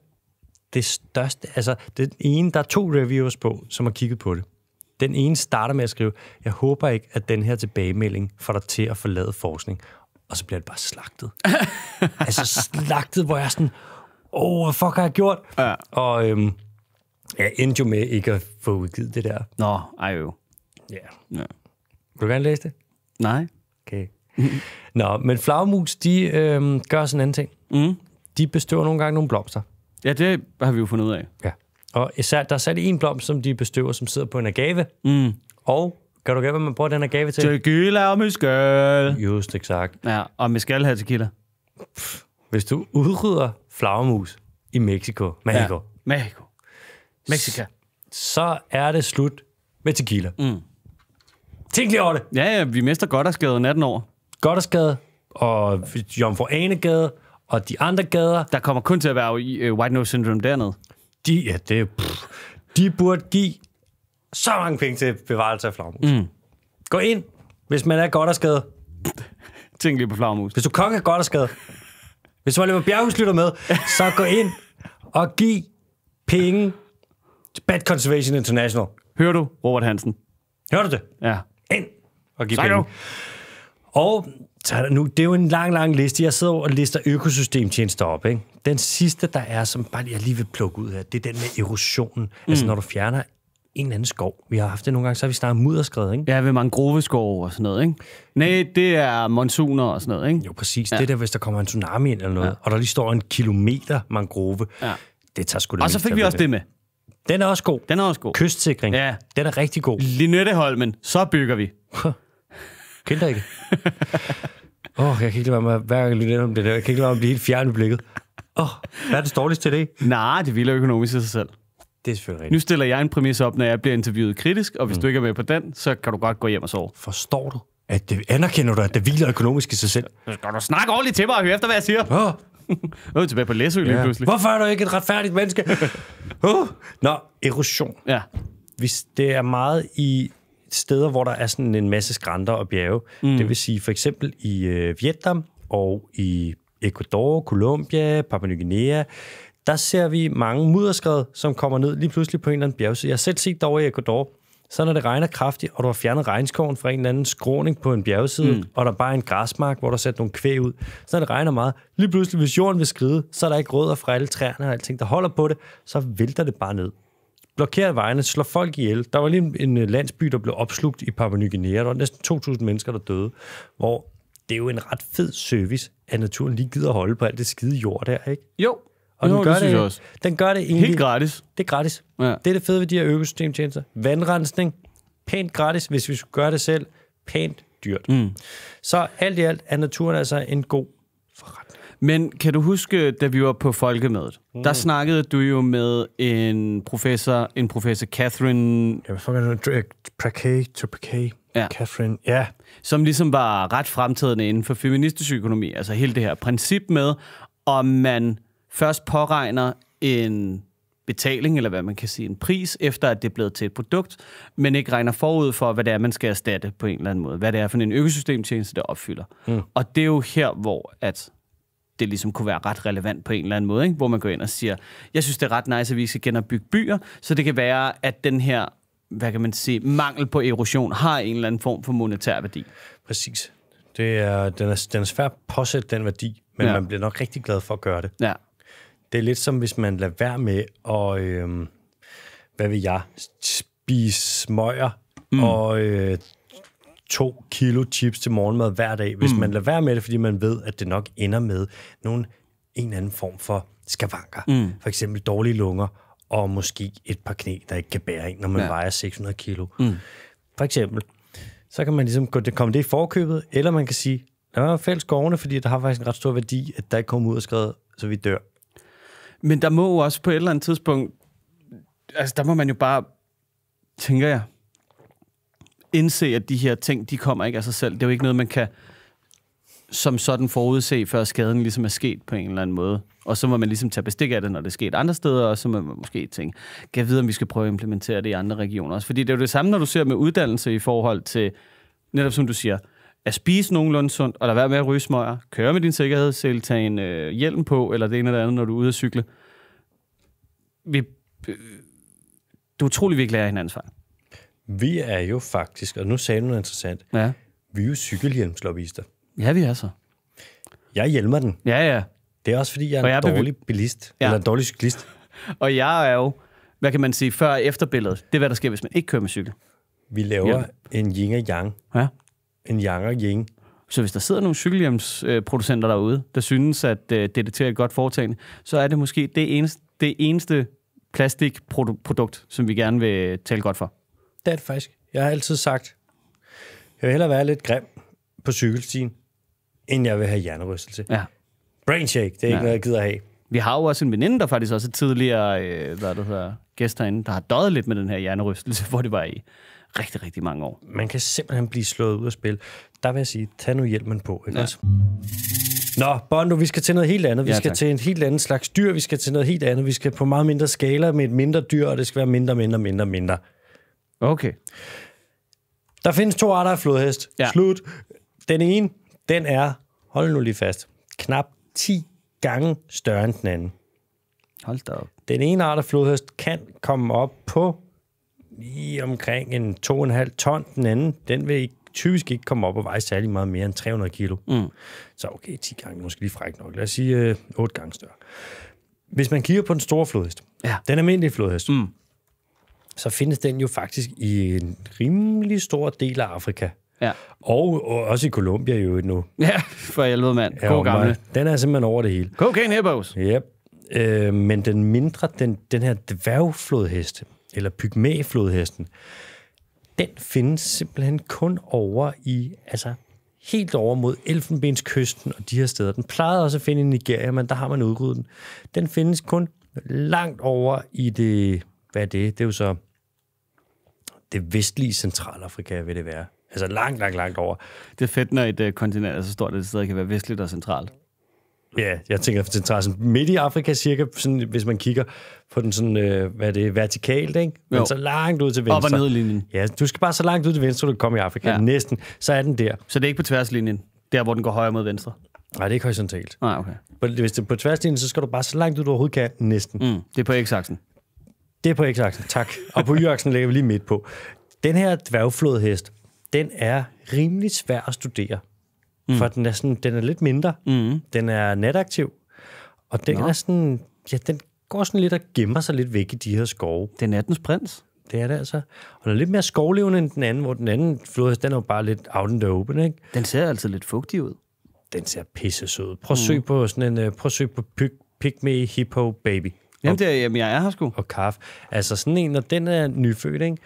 det største, altså den ene, der er to reviewers på, som har kigget på det. Den ene starter med at skrive, jeg håber ikke, at den her tilbagemelding får dig til at forlade forskning. Og så bliver det bare slagtet. <laughs> altså slagtet, hvor jeg er sådan, åh, oh, fuck har jeg gjort? Ja. Og øhm, jeg endte jo med ikke at få udgivet det der. Nå, ej jo. Ja. Ja. Vil du gerne læse det? Nej. Okay. Nå, men flagermus, de øhm, gør sådan en anden ting. Mm. De bestøver nogle gange nogle blomster. Ja, det har vi jo fundet ud af. Ja. Og især, der er særlig en blomst, som de bestøver, som sidder på en agave. Mm. Og kan du gætte, hvad man bruger den agave til? Tequila og mescal. Just exakt. Ja, og mescal her tequila. Hvis du udrydder flagermus i Mexico, Mexico, ja. Mexico. Mexica. så er det slut med tequila. Mm. Tænk lige over det. Ja, ja, vi mister skadet 18 år. Goddersgade og Jomfru Anegade og de andre gader, Der kommer kun til at være uh, White Nose Syndrome dernede. de, ja, det, er- pff, de burde give så mange penge til bevarelse af flagermus. Mm. Gå ind, hvis man er Goddersgade. Tænk lige på flagmus. Hvis du er konge af Goddersgade. Hvis du Oliver Bjerghus lytter med, så gå ind og giv penge Bad Conservation International. Hører du, Robert Hansen? Hørte du det? Ja. Ind og giv penge. Og så er der nu, det er jo en lang, lang liste. Jeg sidder og lister økosystemtjenester op. Ikke? Den sidste, der er, som bare lige, jeg lige vil plukke ud her, det er den med erosionen. Mm. Altså, når du fjerner en eller anden skov. Vi har haft det nogle gange, så har vi snakket mudderskred, ikke? Ja, ved mangroveskov og sådan noget, ikke? Nej, det er monsuner og sådan noget, ikke? Jo, præcis. Ja. Det der, hvis der kommer en tsunami ind eller noget, ja. og der lige står en kilometer mangrove, Ja. det tager sgu det Og så fik vi også det med. Den er også god. Den er også god. Kystsikring. Ja. Den er rigtig god. Linetteholmen, så bygger vi. <laughs> Kender ikke. Åh, oh, jeg kan ikke lade være med, hver gang jeg om det der, jeg kan ikke lade være med at blive helt fjern i blikket. Åh, oh, hvad er det dårligste til det? Nej, det hviler økonomisk i sig selv. Det er selvfølgelig rigtigt. Nu stiller jeg en præmis op, når jeg bliver interviewet kritisk, og hvis mm. du ikke er med på den, så kan du godt gå hjem og sove. Forstår du? At det, anerkender du, at det hviler økonomisk i sig selv? Så skal du snakke ordentligt til mig og høre efter, hvad jeg siger. Åh, <laughs> Nu er vi tilbage på Læsø lige ja. pludselig. Hvorfor er du ikke et retfærdigt menneske? <laughs> oh. Nå, erosion. Ja. Hvis det er meget i steder, hvor der er sådan en masse skrænter og bjerge, mm. det vil sige for eksempel i øh, Vietnam og i Ecuador, Colombia, Papua Ny Guinea, der ser vi mange mudderskred, som kommer ned lige pludselig på en eller anden bjergside. Jeg har selv set derovre i Ecuador, så når det regner kraftigt, og du har fjernet regnskoven fra en eller anden skråning på en bjergside, mm. og der bare er en græsmark, hvor der er sat nogle kvæg ud, så når det regner meget, lige pludselig, hvis jorden vil skride, så er der ikke rødder fra alle træerne og alting, der holder på det, så vælter det bare ned blokerer vejene, slår folk ihjel. Der var lige en, en øh, landsby, der blev opslugt i Papua Ny Guinea. Der var næsten 2.000 mennesker, der døde. Hvor det er jo en ret fed service, at naturen lige gider holde på alt det skide jord der, ikke? Jo. Og jo, den gør det synes jeg det, også. den gør det egentlig... Helt gratis. Det er gratis. Ja. Det er det fede ved de her økosystemtjenester. Vandrensning, pænt gratis, hvis vi skulle gøre det selv. Pænt dyrt. Mm. Så alt i alt er naturen altså en god forretning. Men kan du huske, da vi var på folkemødet, mm. der snakkede du jo med en professor, en professor Catherine, Ja, hvad fuck er det? Prakay, Tupakay, Ja. Catherine. Ja, som ligesom var ret fremtrædende inden for feministisk økonomi. Altså hele det her princip med, om man først påregner en betaling, eller hvad man kan sige, en pris, efter at det er blevet til et produkt, men ikke regner forud for, hvad det er, man skal erstatte på en eller anden måde. Hvad det er for en økosystemtjeneste, der opfylder. Mm. Og det er jo her, hvor at det ligesom kunne være ret relevant på en eller anden måde, ikke? hvor man går ind og siger, jeg synes, det er ret nice, at vi skal genopbygge byer, så det kan være, at den her hvad kan man sige, mangel på erosion har en eller anden form for monetær værdi. præcis. Det er, den, er, den er svært at påsætte den værdi, men ja. man bliver nok rigtig glad for at gøre det. Ja. Det er lidt som, hvis man lader være med at, øh, hvad vil jeg, spise smøger mm. og øh, to kilo chips til morgenmad hver dag. Hvis mm. man lader være med det, fordi man ved, at det nok ender med nogen, en anden form for skavanker. Mm. For eksempel dårlige lunger, og måske et par knæ, der ikke kan bære en, når man Ja. vejer 600 kilo. Mm. For eksempel. Så kan man ligesom komme det i forkøbet, eller man kan sige, der er fælles skovene, fordi der har faktisk en ret stor værdi, at der ikke kommer ud og skrevet, så vi dør. Men der må jo også på et eller andet tidspunkt, altså der må man jo bare, tænker jeg, indse, at de her ting, de kommer ikke af sig selv. Det er jo ikke noget, man kan som sådan forudse, før skaden ligesom er sket på en eller anden måde. Og så må man ligesom tage bestik af det, når det er sket andre steder, og så må man måske tænke, kan jeg vide, om vi skal prøve at implementere det i andre regioner også? Fordi det er jo det samme, når du ser med uddannelse i forhold til, netop som du siger, at spise nogenlunde sundt, og lade være med at ryge smøger, køre med din sikkerhedssel, tage en øh, hjelm på, eller det ene eller andet, når du er ude at cykle. Vi, øh, det er utroligt, vi ikke lærer hinandens fejl. Vi er jo faktisk, og nu sagde du noget interessant, Ja. vi er jo cykelhjelmslobbyister. Ja, vi er så. Jeg hjelmer den. Ja, ja. Det er også, fordi jeg er Og en jeg er bevi- dårlig bilist, Ja. eller en dårlig cyklist. <laughs> Og jeg er jo, hvad kan man sige, før og efterbilledet. Det er, hvad der sker, hvis man ikke kører med cykel. Vi laver ja. en yin og yang. Ja. En yang og yin. Så hvis der sidder nogle cykelhjelmsproducenter derude, der synes, at øh, det er et godt foretagende, så er det måske det eneste, det eneste plastikprodukt, som vi gerne vil tale godt for. Det er det faktisk. Jeg har altid sagt, jeg vil hellere være lidt grim på cykelstien, end jeg vil have hjernerystelse. Ja. Brain shake, det er ikke Ja. noget, jeg gider have. Vi har jo også en veninde, der faktisk også er tidligere øh, hvad det hedder, gæst herinde, der har døjet lidt med den her hjernerystelse, <laughs> hvor det var i rigtig, rigtig mange år. Man kan simpelthen blive slået ud af spil. Der vil jeg sige, tag nu hjelmen på, ikke ja. også? Nå, Bondo, vi skal til noget helt andet. Vi Ja, skal tak. til en helt anden slags dyr. Vi skal til noget helt andet. Vi skal på meget mindre skala med et mindre dyr, og det skal være mindre, mindre, mindre, mindre. Okay. Der findes to arter af flodhest. Ja. Slut. Den ene, den er, hold nu lige fast, knap 10 gange større end den anden. Hold da op. Den ene art af flodhest kan komme op på lige omkring en 2,5 ton. Den anden, den vil ikke, typisk ikke komme op og veje særlig meget mere end 300 kilo. Mm. Så okay, 10 gange, måske lige frækt nok. Lad os sige øh, 8 gange større. Hvis man kigger på den store flodhest, Ja. den almindelige flodhest, Mm. så findes den jo faktisk i en rimelig stor del af Afrika. Ja. Og, og også i Colombia jo nu. Ja, for helvede, mand. Ja, God og gamle. Den er simpelthen over det hele. Cocaine hippos. Yep. Øh, men den mindre, den, den her dværgflodhest, eller pygmæflodhesten, den findes simpelthen kun over i, altså helt over mod Elfenbenskysten og de her steder. Den plejede også at finde i Nigeria, men der har man udryddet den. Den findes kun langt over i det, hvad er det? Det er jo så det vestlige Centralafrika, vil det være. Altså langt, langt, langt over. Det er fedt, når et uh, kontinent er så stort, at det stadig kan være vestligt og centralt. Ja, jeg tænker centralt. Sådan midt i Afrika cirka, sådan, hvis man kigger på den sådan, øh, hvad er det, vertikalt, ikke? Men Jo. så langt ud til venstre. Op og ned linjen. Ja, du skal bare så langt ud til venstre, du kan komme i Afrika. Ja. Næsten. Så er den der. Så det er ikke på tværslinjen, der hvor den går højre mod venstre. Nej, det er ikke horisontalt. Nej, okay. På- Hvis det er på tværslinjen, så skal du bare så langt ud, du overhovedet kan. Næsten. Mm, det er på x-aksen. Det er på x-aksen, tak. Og på y-aksen lægger vi lige midt på. Den her dværgflodhest, den er rimelig svær at studere. Mm. For den er, sådan, den er lidt mindre. Mm. Den er nataktiv. Og den Nå. er sådan, ja, den går sådan lidt og gemmer sig lidt væk i de her skove. Det er nattens prins. Det er det altså. Og den er lidt mere skovlevende end den anden, hvor den anden flodhest, den er jo bare lidt out in the open, ikke? Den ser altså lidt fugtig ud. Den ser pisse sød. Prøv at søge på sådan en, uh, prøv at søge på pyg, pygmy hippo baby Jamen, det er, jamen jeg er her sgu. og kaf. Altså sådan en, når den er nyfødt, ikke?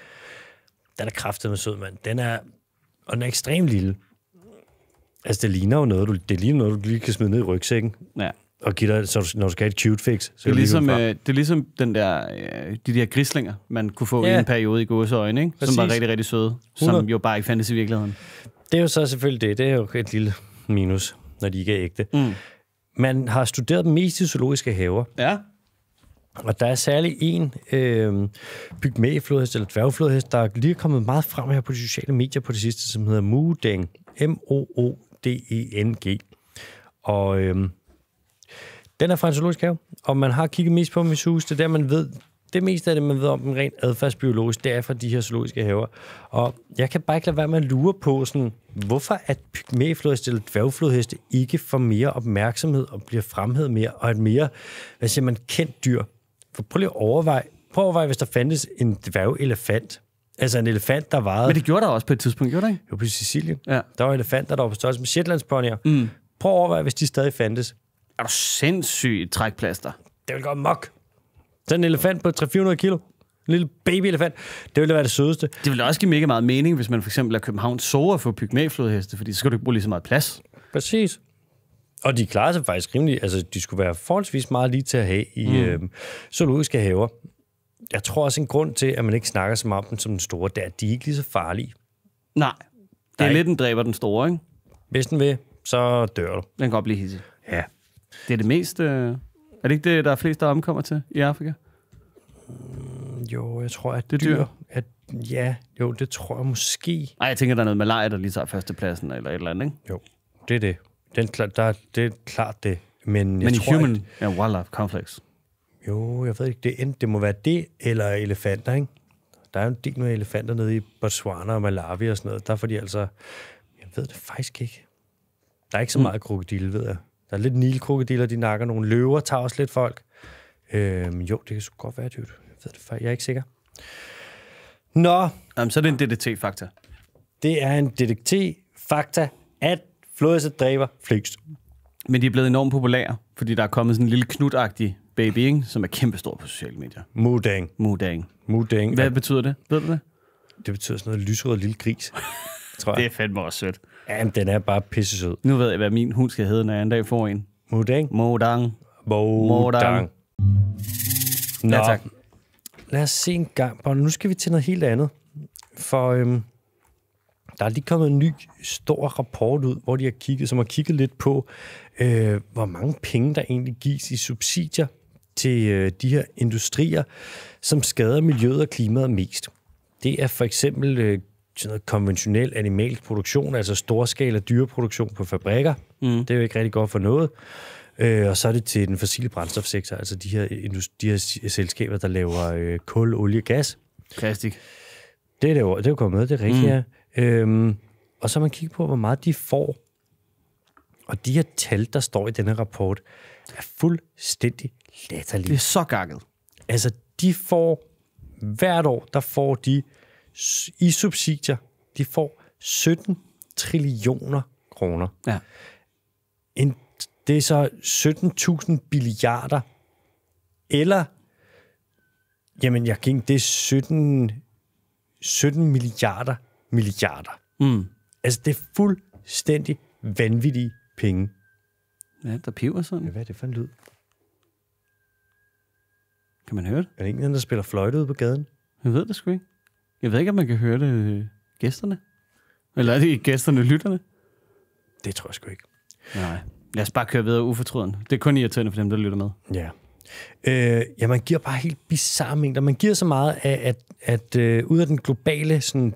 Den er kraftet med sød, mand. Den er, og den er ekstremt lille. Altså, det ligner jo noget, du, det ligner noget, du lige kan smide ned i rygsækken. Ja. Og give dig, så du, når du skal have et cute fix. Så Det er, ligesom, øh, det er ligesom den der, øh, de der grislinger, man kunne få Ja. i en periode i gåseøjne, ikke? som var rigtig, rigtig søde, som 100. jo bare ikke fandtes i virkeligheden. Det er jo så selvfølgelig det. Det er jo et lille minus, når de ikke er ægte. Mm. Man har studeret dem mest i zoologiske haver, Ja. og der er særlig en øh, pygmæflodhest, eller dværgflodhest, der er lige kommet meget frem her på de sociale medier på det sidste, som hedder Moodeng. D-E-N-G. Og øhm, den er fra en zoologisk have, og man har kigget mest på dem i sus. Det er der, man ved, det meste af det, man ved om dem rent adfærdsbiologisk, det er fra de her zoologiske haver. Og jeg kan bare ikke lade være med at lure på, sådan, hvorfor at pygmæflodheste eller dværgflodheste ikke får mere opmærksomhed og bliver fremhævet mere, og et mere, hvad siger man, kendt dyr. For prøv lige at overveje, prøv at overveje, hvis der fandtes en dværgelefant. Altså en elefant, der varede... Men det gjorde der også på et tidspunkt, gjorde det ikke? Jo, på Sicilien. Ja. Der var elefanter, der var på størrelse med Shetlandsponyer. Mm. Prøv at overveje, hvis de stadig fandtes. Er du sindssygt trækplaster? Det ville gå mok. Sådan en elefant på 300-400 kilo. En lille baby-elefant. Det ville være det sødeste. Det ville også give mega meget mening, hvis man for eksempel er København og får pygmæflodheste, fordi så skal du ikke bruge lige så meget plads. Præcis. Og de klarer sig faktisk rimelig... Altså, de skulle være forholdsvis meget lige til at have i mm. øh, zoologiske haver. Jeg tror også, en grund til, at man ikke snakker så meget om dem som den store, det er, at de er ikke lige så farlige. Nej. Det er Nej. lidt en dræber den store, ikke? Hvis den vil, så dør du. Den kan godt blive hissig. Ja. Det er det mest... Øh... Er det ikke det, der er flest, der omkommer til i Afrika? Jo, jeg tror, at Det er dyr. dyr... At, ja, jo, det tror jeg måske. Nej, jeg tænker, der er noget malaria, der lige tager førstepladsen, eller et eller andet, ikke? Jo, det er det. Den, der, det er klart det. Men, jeg Men i tror, human At, ja, wildlife complex. Jo, jeg ved ikke, det, enten, det må være det eller elefanter, ikke? Der er jo en del med elefanter nede i Botswana og Malawi og sådan noget. Der får de altså... Jeg ved det faktisk ikke. Der er ikke så meget krokodil, ved jeg. Der er lidt nilkrokodiller, de nakker nogle løver, tager også lidt folk. Øhm, jo, det kan sgu godt være, dude. Jeg ved det faktisk. Jeg er ikke sikker. Nå, Jamen, så er det en DDT-faktor. det er en detektiv-fakta, at flodheste dræber flest. Men de er blevet enormt populære, fordi der er kommet sådan en lille knutagtig baby, ikke? som er kæmpestor på sociale medier. Mudang. Mudang. Mudang. Hvad betyder det? Ved du det? Det betyder sådan noget lyserød lille gris, <laughs> tror Det jeg. er fandme også sødt. Jamen, den er bare pisse sød. Nu ved jeg, hvad min hund skal hedde, når jeg en dag får en. Mudang. Modang. Modang. Nå, Ja, tak. lad os se en gang. Bono. Nu skal vi til noget helt andet. For øhm, der er lige kommet en ny stor rapport ud, hvor de har kigget, som har kigget lidt på, øh, hvor mange penge, der egentlig gives i subsidier til øh, de her industrier, som skader miljøet og klimaet mest. Det er for eksempel øh, sådan noget konventionel animalsk produktion, altså storskala dyreproduktion på fabrikker. Mm. Det er jo ikke rigtig godt for noget. Øh, og så er det til den fossile brændstofsektor, altså de her, de her selskaber, der laver øh, kul, olie, gas. Plastik. Det er jo, det er jo kommet med, det er rigtigt, mm. ja. Øhm, og så man kigget på, hvor meget de får. Og de her tal, der står i denne rapport, er fuldstændig latterlige. Det er så gakket. Altså, de får hvert år, der får de i subsidier, de får 17 trillioner kroner. Ja. En, det er så 17.000 billiarder. Eller, jamen, jeg gik, det er 17, 17 milliarder milliarder. Mm. Altså, det er fuldstændig vanvittige penge. Ja, der piver sådan. Hvad er det for en lyd? Kan man høre det? Er det en, der spiller fløjte ude på gaden? Jeg ved det sgu ikke. Jeg ved ikke, om man kan høre det øh, gæsterne. Eller er det ikke gæsterne, lytterne? Det tror jeg sgu ikke. Nej. Lad os bare køre videre ufortrøden. Det er kun irriterende for dem, der lytter med. Ja. Øh, ja, man giver bare helt bizarre mængder. Man giver så meget af, at, at øh, ud af den globale sådan,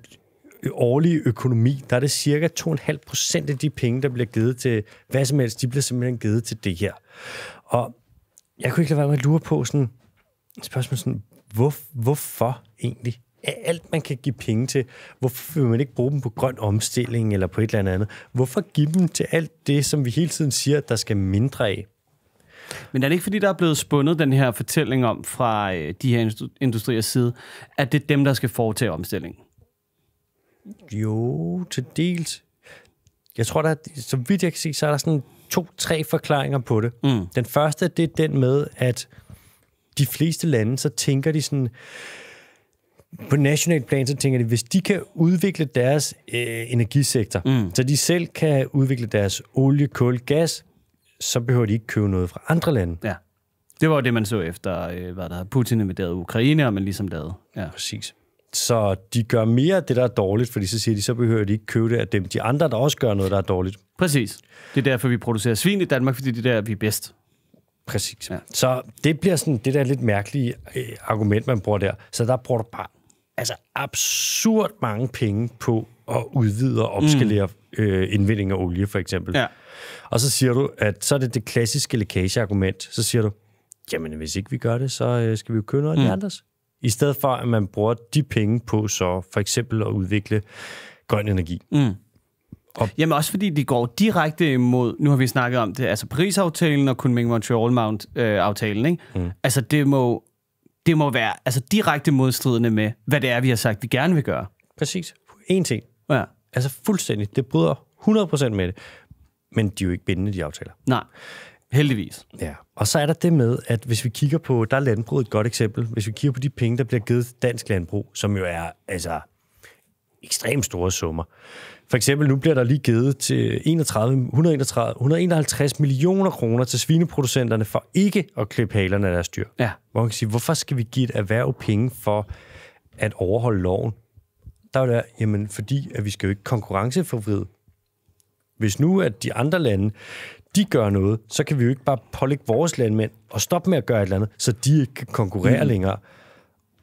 årlige økonomi, der er det cirka 2,5 procent af de penge, der bliver givet til hvad som helst, de bliver simpelthen givet til det her. Og jeg kunne ikke lade være med at lure på sådan, spørgsmål sådan, hvor, hvorfor egentlig? Af alt, man kan give penge til, hvorfor vil man ikke bruge dem på grøn omstilling eller på et eller andet? Hvorfor give dem til alt det, som vi hele tiden siger, der skal mindre af? Men er det ikke, fordi der er blevet spundet den her fortælling om fra øh, de her industri- industriers side, at det er dem, der skal foretage omstillingen? Jo, til dels. Jeg tror, der er, så vidt jeg kan se, så er der sådan to-tre forklaringer på det. Mm. Den første, det er den med, at de fleste lande, så tænker de sådan, på national plan, så tænker de, hvis de kan udvikle deres øh, energisektor, mm. så de selv kan udvikle deres olie, kul, gas, så behøver de ikke købe noget fra andre lande. Ja. Det var jo det, man så efter, øh, hvad der Putin invaderede Ukraine, og man ligesom lavede. Ja. Præcis. Så de gør mere af det, der er dårligt, fordi så siger de, så behøver de ikke købe det af dem. De andre, der også gør noget, der er dårligt. Præcis. Det er derfor, vi producerer svin i Danmark, fordi det er der, vi er bedst. Præcis. Ja. Så det bliver sådan det der lidt mærkelige øh, argument, man bruger der. Så der bruger du bare altså absurd mange penge på at udvide og opskalere mm. øh, indvinding af olie, for eksempel. Ja. Og så siger du, at så er det det klassiske lækageargument. Så siger du, jamen hvis ikke vi gør det, så øh, skal vi jo købe noget af de andres. I stedet for, at man bruger de penge på så for eksempel at udvikle grøn energi. Mm. Jamen også fordi de går direkte imod, nu har vi snakket om det, altså Paris-aftalen og Kunming-Montreal-aftalen, ikke? Mm. Altså det må, det må være altså, direkte modstridende med, hvad det er, vi har sagt, vi gerne vil gøre. Præcis. En ting. Ja. Altså fuldstændig. Det bryder 100% med det. Men de er jo ikke bindende, de aftaler. Nej, heldigvis. Ja. Og så er der det med, at hvis vi kigger på, der er landbruget et godt eksempel, hvis vi kigger på de penge, der bliver givet dansk landbrug, som jo er altså ekstremt store summer. For eksempel nu bliver der lige givet til 31, 131, 151 millioner kroner til svineproducenterne for ikke at klippe halerne af deres dyr. Ja. Hvor man kan sige, hvorfor skal vi give et erhverv penge for at overholde loven? Der er det, jamen fordi, at vi skal jo ikke konkurrenceforvride. Hvis nu, at de andre lande, de gør noget, så kan vi jo ikke bare pålægge vores landmænd og stoppe med at gøre et eller andet, så de ikke kan konkurrere mm. længere.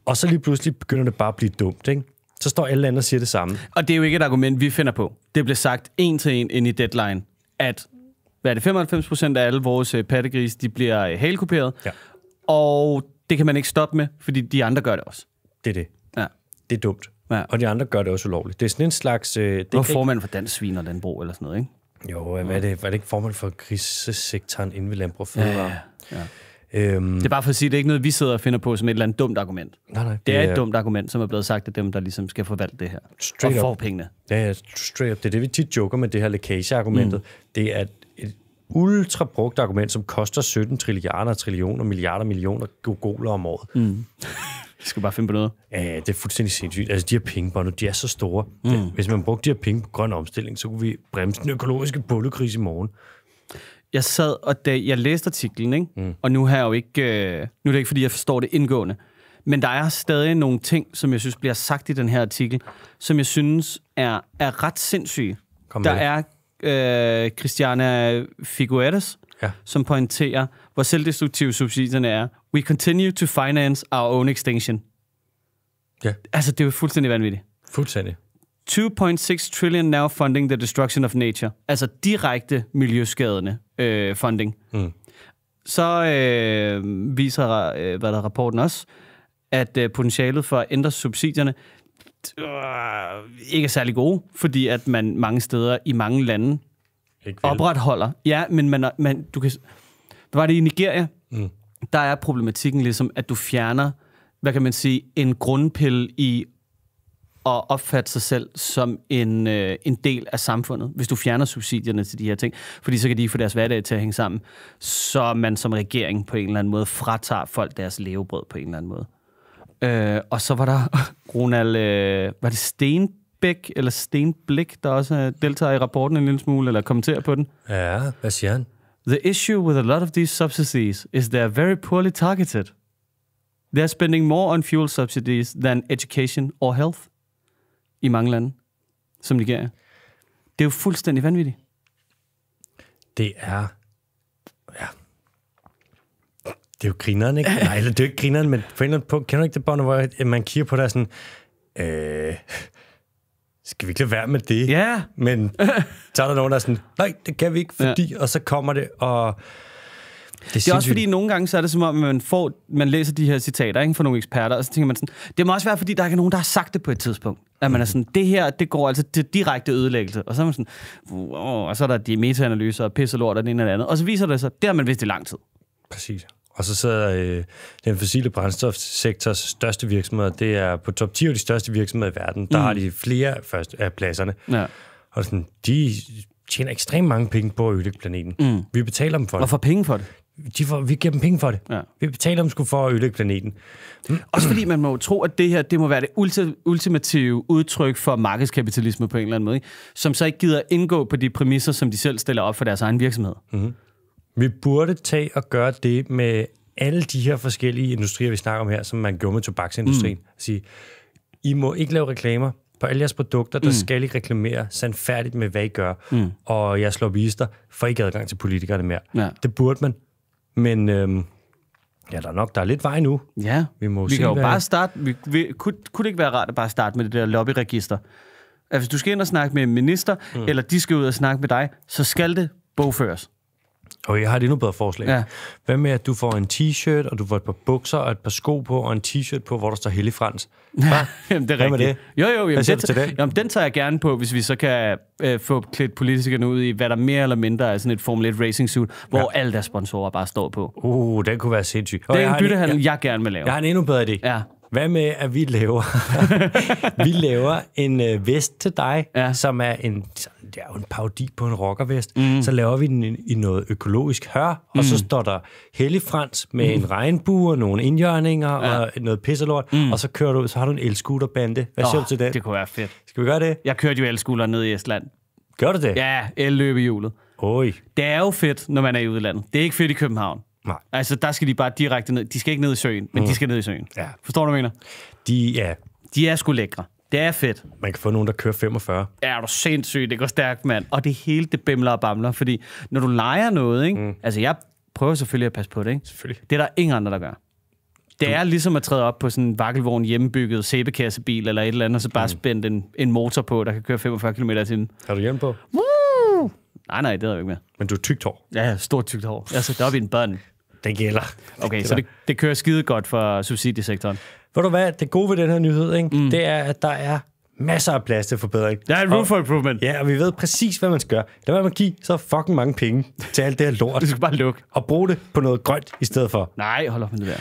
Og så lige pludselig begynder det bare at blive dumt, ikke? Så står alle lande og siger det samme. Og det er jo ikke et argument, vi finder på. Det blev sagt en til en ind i deadline, at hvad er det, 95 procent af alle vores øh, pattegris, de bliver øh, halekuperet. Ja. Og det kan man ikke stoppe med, fordi de andre gør det også. Det er det. Ja. Det er dumt. Ja. Og de andre gør det også ulovligt. Det er sådan en slags... Øh, det er formand for Dansk Svin og Landbrug eller sådan noget, ikke? Jo, hvad er det? Var det ikke formand for grisesektoren inden ved Landbrug og Fødevare? ja. Øhm, Det er bare for at sige, det er ikke noget, vi sidder og finder på som et eller andet dumt argument. nej, nej. Det er et dumt argument, som er blevet sagt af dem, der ligesom skal forvalte det her. Straight og får up. pengene. Ja, ja, straight up. Det er det, vi tit joker med det her lækage-argumentet. Mm. Det er et, ultra brugt argument, som koster 17 trilliarder, trillioner, milliarder, millioner gogoler om året. Mm. <laughs> Vi skal bare finde på noget. Ja, det er fuldstændig sindssygt. Altså, de her penge, nu, de er så store. Mm. Det, hvis man brugte de her penge på grøn omstilling, så kunne vi bremse den økologiske bullekris i morgen. Jeg sad, og da jeg læste artiklen, ikke? Mm. og nu, har jeg jo ikke, øh, nu er det ikke, fordi jeg forstår det indgående, men der er stadig nogle ting, som jeg synes bliver sagt i den her artikel, som jeg synes er, er ret sindssyge. Kom der er øh, Christiana Figueres, Ja. som pointerer, hvor selvdestruktive subsidierne er. We continue to finance our own extinction. Ja, Altså, det er jo fuldstændig vanvittigt. fuldstændig. 2.6 trillion now funding the destruction of nature. Altså direkte miljøskadende øh, funding. Mm. Så øh, viser øh, hvad der rapporten også, at øh, potentialet for at ændre subsidierne øh, ikke er særlig gode, fordi at man mange steder i mange lande Ikke vel? opretholder. Ja, men man, man, du kan... Var det i Nigeria? Mm. Der er problematikken ligesom, at du fjerner, hvad kan man sige, en grundpille i at opfatte sig selv som en, øh, en del af samfundet, hvis du fjerner subsidierne til de her ting, fordi så kan de ikke få deres hverdag til at hænge sammen, så man som regering på en eller anden måde fratager folk deres levebrød på en eller anden måde. Øh, og så var der <laughs> Ronald, øh, var det Stenbæk eller Stenblik, der også øh, deltager i rapporten en lille smule, eller kommenterer på den? Ja, hvad siger han? The issue with a lot of these subsidies is they're very poorly targeted. They're spending more on fuel subsidies than education or health i mange lande, som Nigeria. Det er jo fuldstændig vanvittigt. Det er... Ja. Det er jo grineren, ikke? Nej, eller det er jo ikke grineren, men på en eller anden punkt, kender du ikke det bånd, hvor man kigger på det sådan... Øh, skal vi ikke lade være med det? Ja, Men så er der nogen, der er sådan, nej, det kan vi ikke, fordi... Ja. Og så kommer det, og... det er også fordi, nogle gange så er det som om, at man, får, man læser de her citater ikke, fra nogle eksperter, og så tænker man sådan, det må også være, fordi der ikke er nogen, der har sagt det på et tidspunkt. At man er sådan, det her, det går altså til direkte ødelæggelse. Og så er man sådan, wow, og så er der de meta-analyser og pisse lort og det ene og det andet. Og så viser det sig, det har man vidst i lang tid. Præcis. Og så sidder øh, den fossile brændstofsektors største virksomheder, det er på top 10 af de største virksomheder i verden. Der mm. har de flere først af pladserne. Ja. Og sådan, de tjener ekstremt mange penge på at ødelægge planeten. Mm. Vi betaler dem for Og det. får penge for det. De får, vi giver dem penge for det. Ja. Vi betaler dem sgu for at ødelægge planeten. Også fordi man må jo tro, at det her det må være det ulti- ultimative udtryk for markedskapitalisme på en eller anden måde, ikke? som så ikke gider indgå på de præmisser, som de selv stiller op for deres egen virksomhed. Vi burde tage og gøre det med alle de her forskellige industrier, vi snakker om her, som man gjorde med tobaksindustrien. Mm. Sige, I må ikke lave reklamer på alle jeres produkter, der mm. skal I reklamere sandfærdigt med, hvad I gør. Mm. Og jeres lobbyister får ikke adgang til politikerne mere. Ja. Det burde man. Men øhm, ja, der er nok der er lidt vej nu. Ja, Vi må vi kan jo hvad- bare starte... Vi, vi, kunne, kunne det ikke være rart at bare starte med det der lobbyregister? At hvis du skal ind og snakke med en minister, mm. eller de skal ud og snakke med dig, så skal det bogføres. Og jeg har et endnu bedre forslag. Ja. Hvad med, at du får en t-shirt, og du får et par bukser og et par sko på, og en t-shirt på, hvor der står Hellig Frans? <laughs> Jamen, det er Hvad rigtigt. det? Jo, jo, jamen, Hvad den, til den? Jamen, den tager jeg gerne på, hvis vi så kan øh, få klædt politikerne ud i, hvad der mere eller mindre er sådan et Formel 1 racing suit, hvor ja. alle deres sponsorer bare står på. Uh, den kunne være sindssyg. Og Det er jeg en byttehandel, jeg, jeg gerne vil lave. jeg har en endnu bedre idé. Ja. Hvad med, at vi laver, <laughs> <laughs> vi laver en øh, vest til dig, ja. som er en, det er jo en parodi på en rockervest. Mm. Så laver vi den i, i noget økologisk hør, og Mm. så står der Hellig Frans med en regnbue og nogle indjørninger ja. og noget pisselort, mm. og så kører du, så har du en elscooterbande. Hvad siger du til den? det kunne være fedt. Skal vi gøre det? Jeg kørte jo elskulderen ned i Estland. Gør du det? Ja, el-løbehjulet. Oj. Det er jo fedt, når man er i udlandet. Det er ikke fedt i København. Nej. Altså, der skal de bare direkte ned. De skal ikke ned i søen, men mm. de skal ned i søen. Ja. Forstår du, hvad jeg mener? De, ja, De er sgu lækre. Det er fedt. man kan få nogen, der kører 45. Er du sindssyg, det går stærkt, mand. Og det hele, det bimler og bamler. Fordi når du leger noget, ikke? Mm. Altså, jeg prøver selvfølgelig at passe på det, ikke? Selvfølgelig. Det er der ingen andre, der gør. Det er ligesom at træde op på sådan en vakkelvogn hjemmebygget sæbekassebil eller et eller andet, og så bare mm. spænde en, en motor på, der kan køre 45 km i timen. Har du hjelm på? Nej, nej, det er jeg ikke med. Men du er tykt hår. Ja, stort tykt hår. Jeg sætter op i en bøn. Det gælder. Okay, så det, det kører skide godt for subsidiesektoren. Ved du hvad, det gode ved den her nyhed, ikke? Mm. det er, at der er masser af plads til forbedring. Der er en room for improvement. Ja, og vi ved præcis, hvad man skal gøre. Lad være med at give så fucking mange penge til alt det her lort, <laughs> Du skal bare lukke. og bruge det på noget grønt i stedet for. Nej, hold op med det der.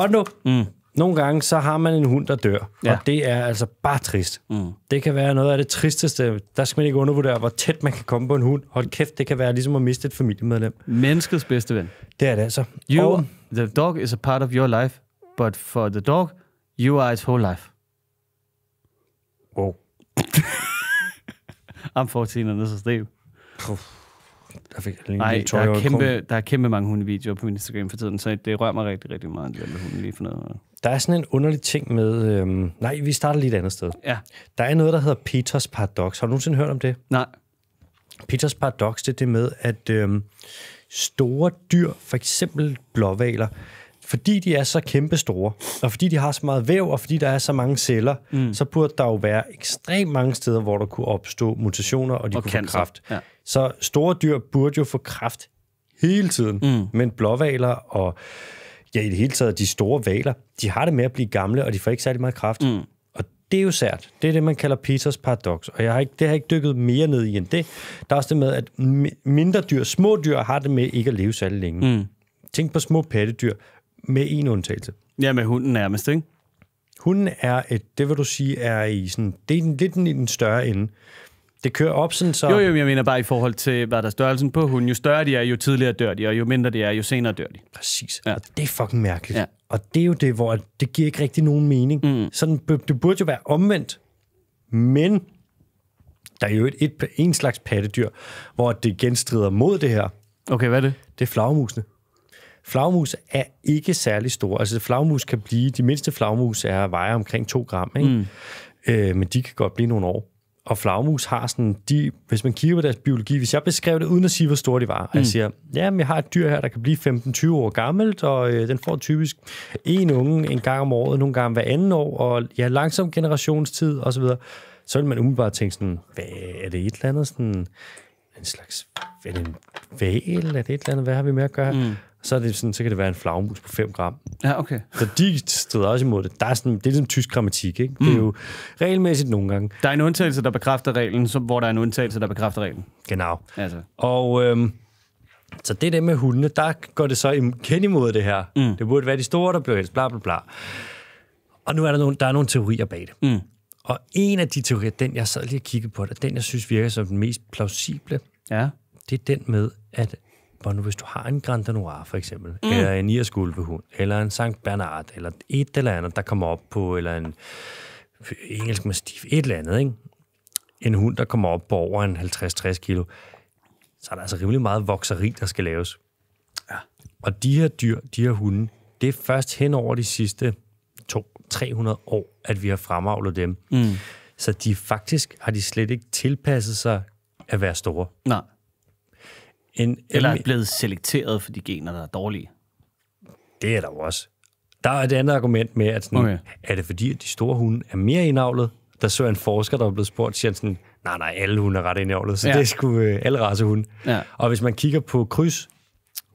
Og nu, mm. nogle gange, så har man en hund, der dør. Ja. Og det er altså bare trist. Mm. Det kan være noget af det tristeste. Der skal man ikke undervurdere, hvor tæt man kan komme på en hund. Hold kæft, det kan være ligesom at miste et familiemedlem. Menneskets bedste ven. Det er det altså. You, Og, the dog is a part of your life, but for the dog, you are its whole life. wow. <laughs> I'm 14 and this is Steve. Der fik jeg Nej, der er, kæmpe, der er kæmpe mange hundevideoer på min Instagram for tiden, så det rører mig rigtig, rigtig meget, det der med hunden lige for noget. Der er sådan en underlig ting med... Øhm, nej, vi starter lige et andet sted. Ja, Der er noget, der hedder Peters Paradox. Har du nogensinde hørt om det? nej. Peters Paradox, det er det med, at øhm, store dyr, for eksempel blåvaler, fordi de er så kæmpe store, og fordi de har så meget væv, og fordi der er så mange celler, mm. så burde der jo være ekstremt mange steder, hvor der kunne opstå mutationer, og de Og kunne cancer, få kræft. ja. Så store dyr burde jo få kræft hele tiden. Mm. Men blåvaler og ja, i det hele taget de store valer, de har det med at blive gamle, og de får ikke særlig meget kræft. Mm. Og det er jo sært. Det er det, man kalder Peters paradox. Og jeg har ikke, det har jeg ikke dykket mere ned i end det. Der er også det med, at mi- mindre dyr, små dyr, har det med ikke at leve særlig længe. Mm. Tænk på små pattedyr med en undtagelse. Ja, med hunden nærmest, ikke? Hunden er et, det vil du sige, er i sådan, det er en, lidt i den større ende. Det kører op sådan så... Jo, jo, jeg mener bare i forhold til, hvad der er størrelsen på hunden. Jo større de er, jo tidligere dør de, og jo mindre de er, jo senere dør de. Præcis. Ja. Og det er fucking mærkeligt. Ja. Og det er jo det, hvor det giver ikke rigtig nogen mening. Mm. Sådan, det burde jo være omvendt. Men der er jo et, et, en slags pattedyr, hvor det igen strider mod det her. Okay, hvad er det? Det er flagmusene. Flagmus er ikke særlig store. Altså flagmus kan blive, de mindste flagmus er vejer omkring 2 gram, ikke? Mm. Øh, men de kan godt blive nogle år. Og flagmus har sådan, de, hvis man kigger på deres biologi, hvis jeg beskrev det uden at sige, hvor store de var, og jeg siger, ja, men jeg har et dyr her, der kan blive 15-20 år gammelt, og øh, den får typisk en unge en gang om året, nogle gange hver anden år, og ja, langsom generationstid osv., så, så vil man umiddelbart tænke sådan, hvad er det et eller andet sådan, en slags, er det en væl, er det et eller andet, hvad har vi med at gøre? Mm. Så, er det sådan, så kan det være en flagmus på 5 gram. Ja, okay. Så de strider også imod det. Der er sådan, det er sådan tysk grammatik, ikke? Mm. Det er jo regelmæssigt nogle gange. Der er en undtagelse, der bekræfter reglen, som, hvor der er en undtagelse, der bekræfter reglen. Genau. Altså. Og øhm, så det der med hundene, der går det så igen imod det her. Mm. Det burde være de store, der bliver helst, bla bla bla. Og nu er der nogle, der er nogle teorier bag det. Mm. Og en af de teorier, den jeg sad lige og kiggede på, den jeg synes virker som den mest plausible, Ja. det er den med, at hvor nu, hvis du har en Grand Noir for eksempel, mm. eller en irskulvehund, eller en Sankt Bernard, eller et eller andet, der kommer op på, eller en engelsk mastiff, et eller andet, ikke? en hund, der kommer op på over en 50-60 kilo, så er der altså rimelig meget vokseri, der skal laves. Ja. Og de her dyr, de her hunde, det er først hen over de sidste 200-300 år, at vi har fremavlet dem. Mm. Så de faktisk har de slet ikke tilpasset sig at være store. Nej. En, Eller er blevet selekteret for de gener, der er dårlige. Det er der jo også. Der er et andet argument med, at sådan, Okay. er det fordi, at de store hunde er mere indavlet? Der så en forsker, der er blevet spurgt, siger han sådan, nej, nej, alle hunde er ret indavlet, så Ja. ja. det er sgu øh, alle racehunde. Ja. Og hvis man kigger på kryds,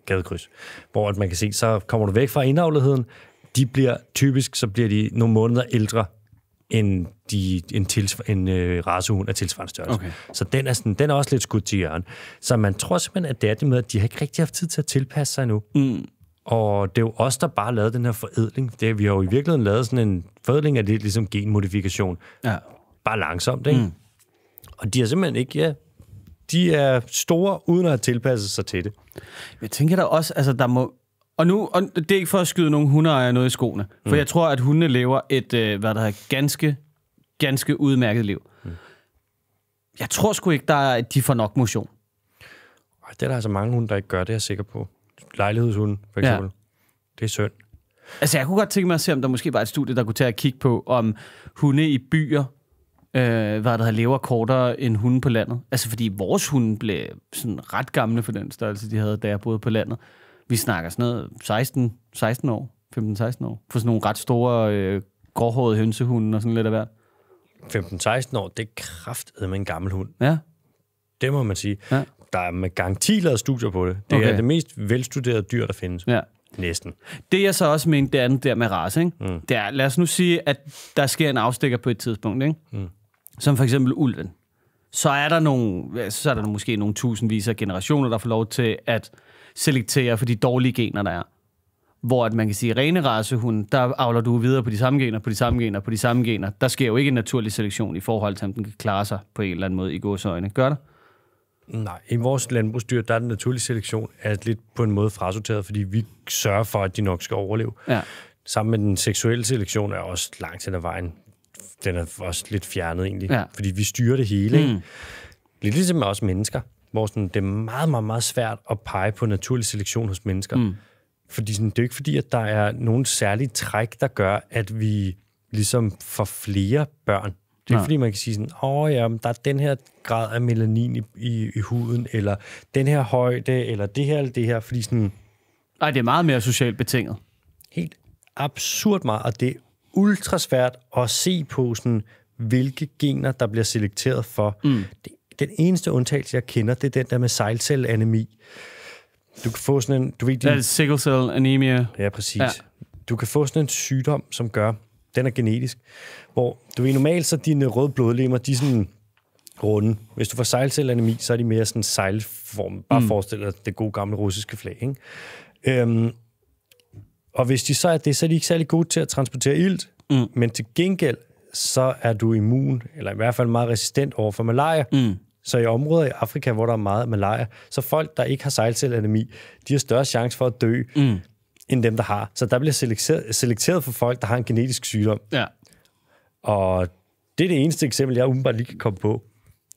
gadekryds, hvor at man kan se, så kommer du væk fra indavletheden, de bliver typisk, så bliver de nogle måneder ældre, end de, en, tilsvar, en øh, racehund af tilsvarende størrelse. Okay. Så den er, sådan, den er også lidt skudt til hjørne. Så man tror simpelthen, at det er det med, at de har ikke rigtig haft tid til at tilpasse sig nu. Mm. Og det er jo os, der bare lavede den her forædling. Det, vi har jo i virkeligheden lavet sådan en forædling af det, ligesom genmodifikation. Ja. Bare langsomt, ikke? Mm. Og de er simpelthen ikke, ja, de er store, uden at have tilpasset sig til det. Jeg tænker der også, altså der må... Og nu, og det er ikke for at skyde nogle hundeejere noget i skoene, for mm. jeg tror, at hundene lever et, øh, hvad der hedder, ganske, ganske udmærket liv. Mm. Jeg tror sgu ikke, der er, at de får nok motion. Og det er der altså mange hunde, der ikke gør, det er jeg sikker på. Lejlighedshunden, for eksempel. Ja. Det er synd. Altså, jeg kunne godt tænke mig at se, om der måske var et studie, der kunne tage at kigge på, om hunde i byer, øh, hvad der lever kortere end hunde på landet. Altså, fordi vores hunde blev sådan ret gamle for den størrelse, de havde, da jeg boede på landet. Vi snakker sådan noget 16, 16 år, 15-16 år, for sådan nogle ret store øh, gråhårede hønsehunde og sådan lidt af hvert. 15-16 år, det er kraftet med en gammel hund. Ja, Det må man sige. Ja. Der er med garanti lavet studier på det. Det Okay. er det mest velstuderede dyr, der findes. ja. Næsten. Det jeg så også mente, det andet der med race, ikke? Mm. det er, lad os nu sige, at der sker en afstikker på et tidspunkt, ikke? Mm. som for eksempel ulven. Så er der nogle, så er der måske nogle tusindvis af generationer, der får lov til at selektere for de dårlige gener, der er. Hvor at man kan sige, at rene racehund, der avler du videre på de samme gener, på de samme gener, på de samme gener. Der sker jo ikke en naturlig selektion i forhold til, om den kan klare sig på en eller anden måde i gåsøjne. Gør der? Nej, i vores landbrugsdyr, der er den naturlige selektion er lidt på en måde frasorteret, fordi vi sørger for, at de nok skal overleve. Ja. Sammen med den seksuelle selektion er også langt hen ad vejen. Den er også lidt fjernet egentlig, Ja. fordi vi styrer det hele. Ikke? Lidt ligesom os mennesker. Hvor sådan, det er meget, meget, meget svært at pege på naturlig selektion hos mennesker. Mm. Fordi sådan, det er jo ikke fordi, at der er nogen særlige træk, der gør, at vi ligesom får flere børn. Det er ikke fordi, man kan sige sådan, åh ja, der er den her grad af melanin i, i, i huden, eller den her højde, eller det her eller det her, fordi sådan Nej, det er meget mere socialt betinget. helt absurd meget, og det er ultra svært at se på, sådan, hvilke gener, der bliver selekteret for. Mm. Det, den eneste undtagelse, jeg kender, det er den der med sejlcelleanemi. Du kan få sådan en, du ved, Det er din, sickle cell anemia. ja, præcis. Ja. Du kan få sådan en sygdom, som gør, den er genetisk, hvor du ved, normalt så dine røde blodlemmer, de er sådan runde. Hvis du får sejlcelleanemi, så er de mere sådan sejlform. Bare mm. forestil dig det gode gamle russiske flag, ikke? Øhm, og hvis de så er det, så er de ikke særlig gode til at transportere ilt. Mm. Men til gengæld, så er du immun, eller i hvert fald meget resistent over for malaria. Mm. Så i områder i Afrika, hvor der er meget malaria, så folk, der ikke har sejlcelleanemi, de har større chance for at dø, mm. end dem, der har. Så der bliver selekteret, selekteret for folk, der har en genetisk sygdom. Ja. Og det er det eneste eksempel, jeg umiddelbart lige kan komme på.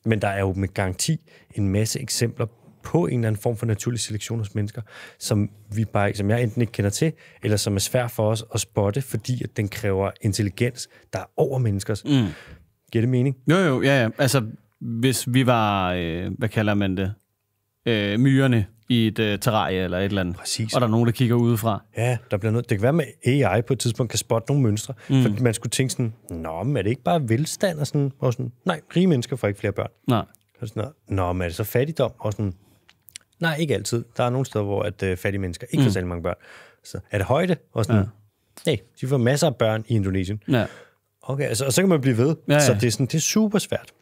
Men der er jo med garanti en masse eksempler på en eller anden form for naturlig selektion hos mennesker, som vi bare som jeg enten ikke kender til, eller som er svært for os at spotte, fordi at den kræver intelligens, der er over menneskers. Mm. Giver det mening? Jo, jo, ja, ja. Altså, hvis vi var, øh, hvad kalder man det, øh, myrerne i et øh, terrarie eller et eller andet, Præcis. og der er nogen, der kigger udefra. Ja, der bliver noget. Det kan være med AI på et tidspunkt kan spotte nogle mønstre, mm. for man skulle tænke sådan, nå, men er det ikke bare velstand og sådan, og sådan, nej, rige mennesker får ikke flere børn. Nej. Og sådan. Nå, men er det så fattigdom? Og sådan, nej, ikke altid. Der er nogle steder, hvor at, øh, fattige mennesker ikke får særlig mange børn. Så er det højde? Og sådan, ja. nej, de får masser af børn i Indonesien. Ja. Okay, altså, og så kan man blive ved. Ja, ja. Så det er, sådan, det er super svært.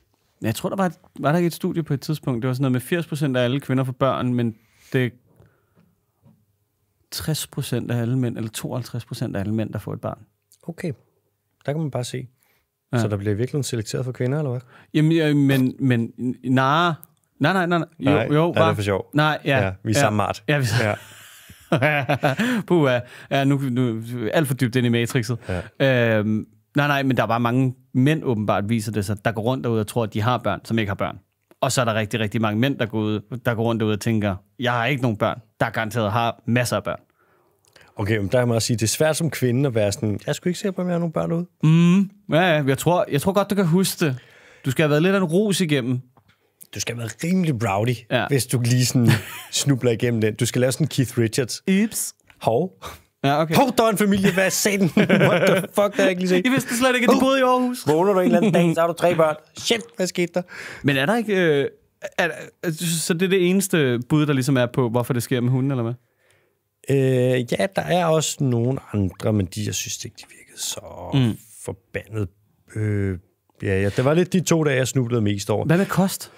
Jeg tror, der var, var der ikke et studie på et tidspunkt, det var sådan noget med 80 procent af alle kvinder får børn, men det er 60 procent af alle mænd, eller 52 procent af alle mænd, der får et barn. Okay, der kan man bare se. Ja. Så der bliver virkelig selekteret for kvinder, eller hvad? Jamen, ja, men, men nej, nej, nej, nej, jo, Nej, jo, ja, det for sjov. Nej, ja. Ja, vi er samme art. Ja, vi Ja. <laughs> Puh, ja. ja nu, nu alt for dybt ind i matrixet. Ja. Øhm, nej, nej, men der er bare mange mænd åbenbart, viser det sig, der går rundt derude og tror, at de har børn, som ikke har børn. Og så er der rigtig, rigtig mange mænd, der går, ud, der går rundt derude og tænker, jeg har ikke nogen børn. Der er garanteret har masser af børn. Okay, men der kan man også sige, det er svært som kvinde at være sådan, jeg skulle ikke se på, om jeg har nogle børn ude. Mm, ja, ja, jeg tror, jeg tror godt, du kan huske det. Du skal have været lidt af en ros igennem. Du skal være rimelig rowdy, Ja. hvis du lige sådan <laughs> snubler igennem den. Du skal lave sådan Keith Richards. Ups. Hov. Ja, okay. Hov, der er en familie. Hvad satan? <laughs> What the fuck, der har jeg ikke lige set. Jeg vidste slet ikke, at de boede i Aarhus. Vågner du en eller anden dag, så har du tre børn. Shit, hvad skete der? Men er der ikke... Øh, er, er, så det er det eneste bud, der ligesom er på, hvorfor det sker med hunden, eller hvad? Øh, ja, der er også nogle andre, men de, jeg synes ikke, de virkede så mm. forbandet. Øh, ja, ja, det var lidt de to dage, jeg snublede mest over. Hvad med kost?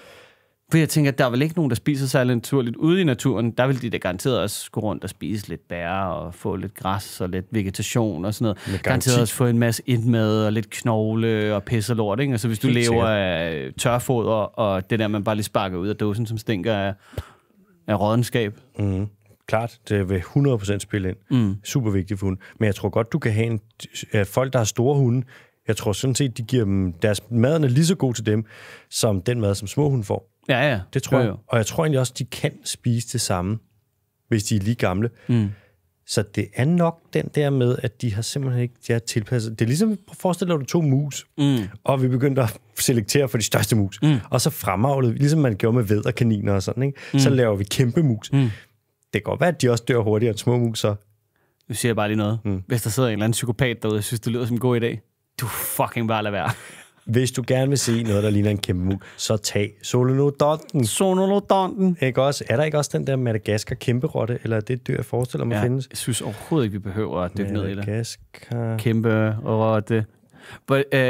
For jeg tænker, at der er vel ikke nogen, der spiser særlig naturligt ude i naturen. Der vil de da garanteret også gå rundt og spise lidt bær og få lidt græs og lidt vegetation og sådan noget. garanti. Garanteret også få en masse indmad og lidt knogle og pisse og lort. Ikke? Altså hvis du Helt lever af tørfoder og det der, man bare lige sparker ud af dåsen, som stinker af, af rådenskab. Mm. Klart, det vil 100% spille ind. Mm. Super vigtigt for hunden. Men jeg tror godt, du kan have en, folk, der har store hunde, jeg tror sådan set, de giver dem, deres maden er lige så god til dem, som den mad, som små hunde får. Ja, ja. Det tror Jo, jeg. Og jeg tror egentlig også, de kan spise det samme, hvis de er lige gamle. Mm. Så det er nok den der med, at de har simpelthen ikke de har tilpasset. Det er ligesom, forestil dig, du to mus, mm. og vi begyndte at selektere for de største mus. Mm. Og så fremavlede vi, ligesom man gjorde med vædderkaniner og sådan, ikke? Mm. så laver vi kæmpe mus. Mm. Det kan godt være, at de også dør hurtigere end små mus, så Nu siger jeg bare lige noget. Mm. Hvis der sidder en eller anden psykopat derude, jeg synes, det lyder som en god idé. Du fucking bare lad være. Hvis du gerne vil se noget, der ligner en kæmpe mus, så tag Solonodonten. Sonolodonten. Ikke også? Er der ikke også den der Madagaskar kæmperotte, eller er det et dyr, jeg forestiller mig Ja, ja. findes? jeg synes overhovedet ikke, vi behøver at dykke ned i det. Madagaskar... Kæmpe og det. But, uh,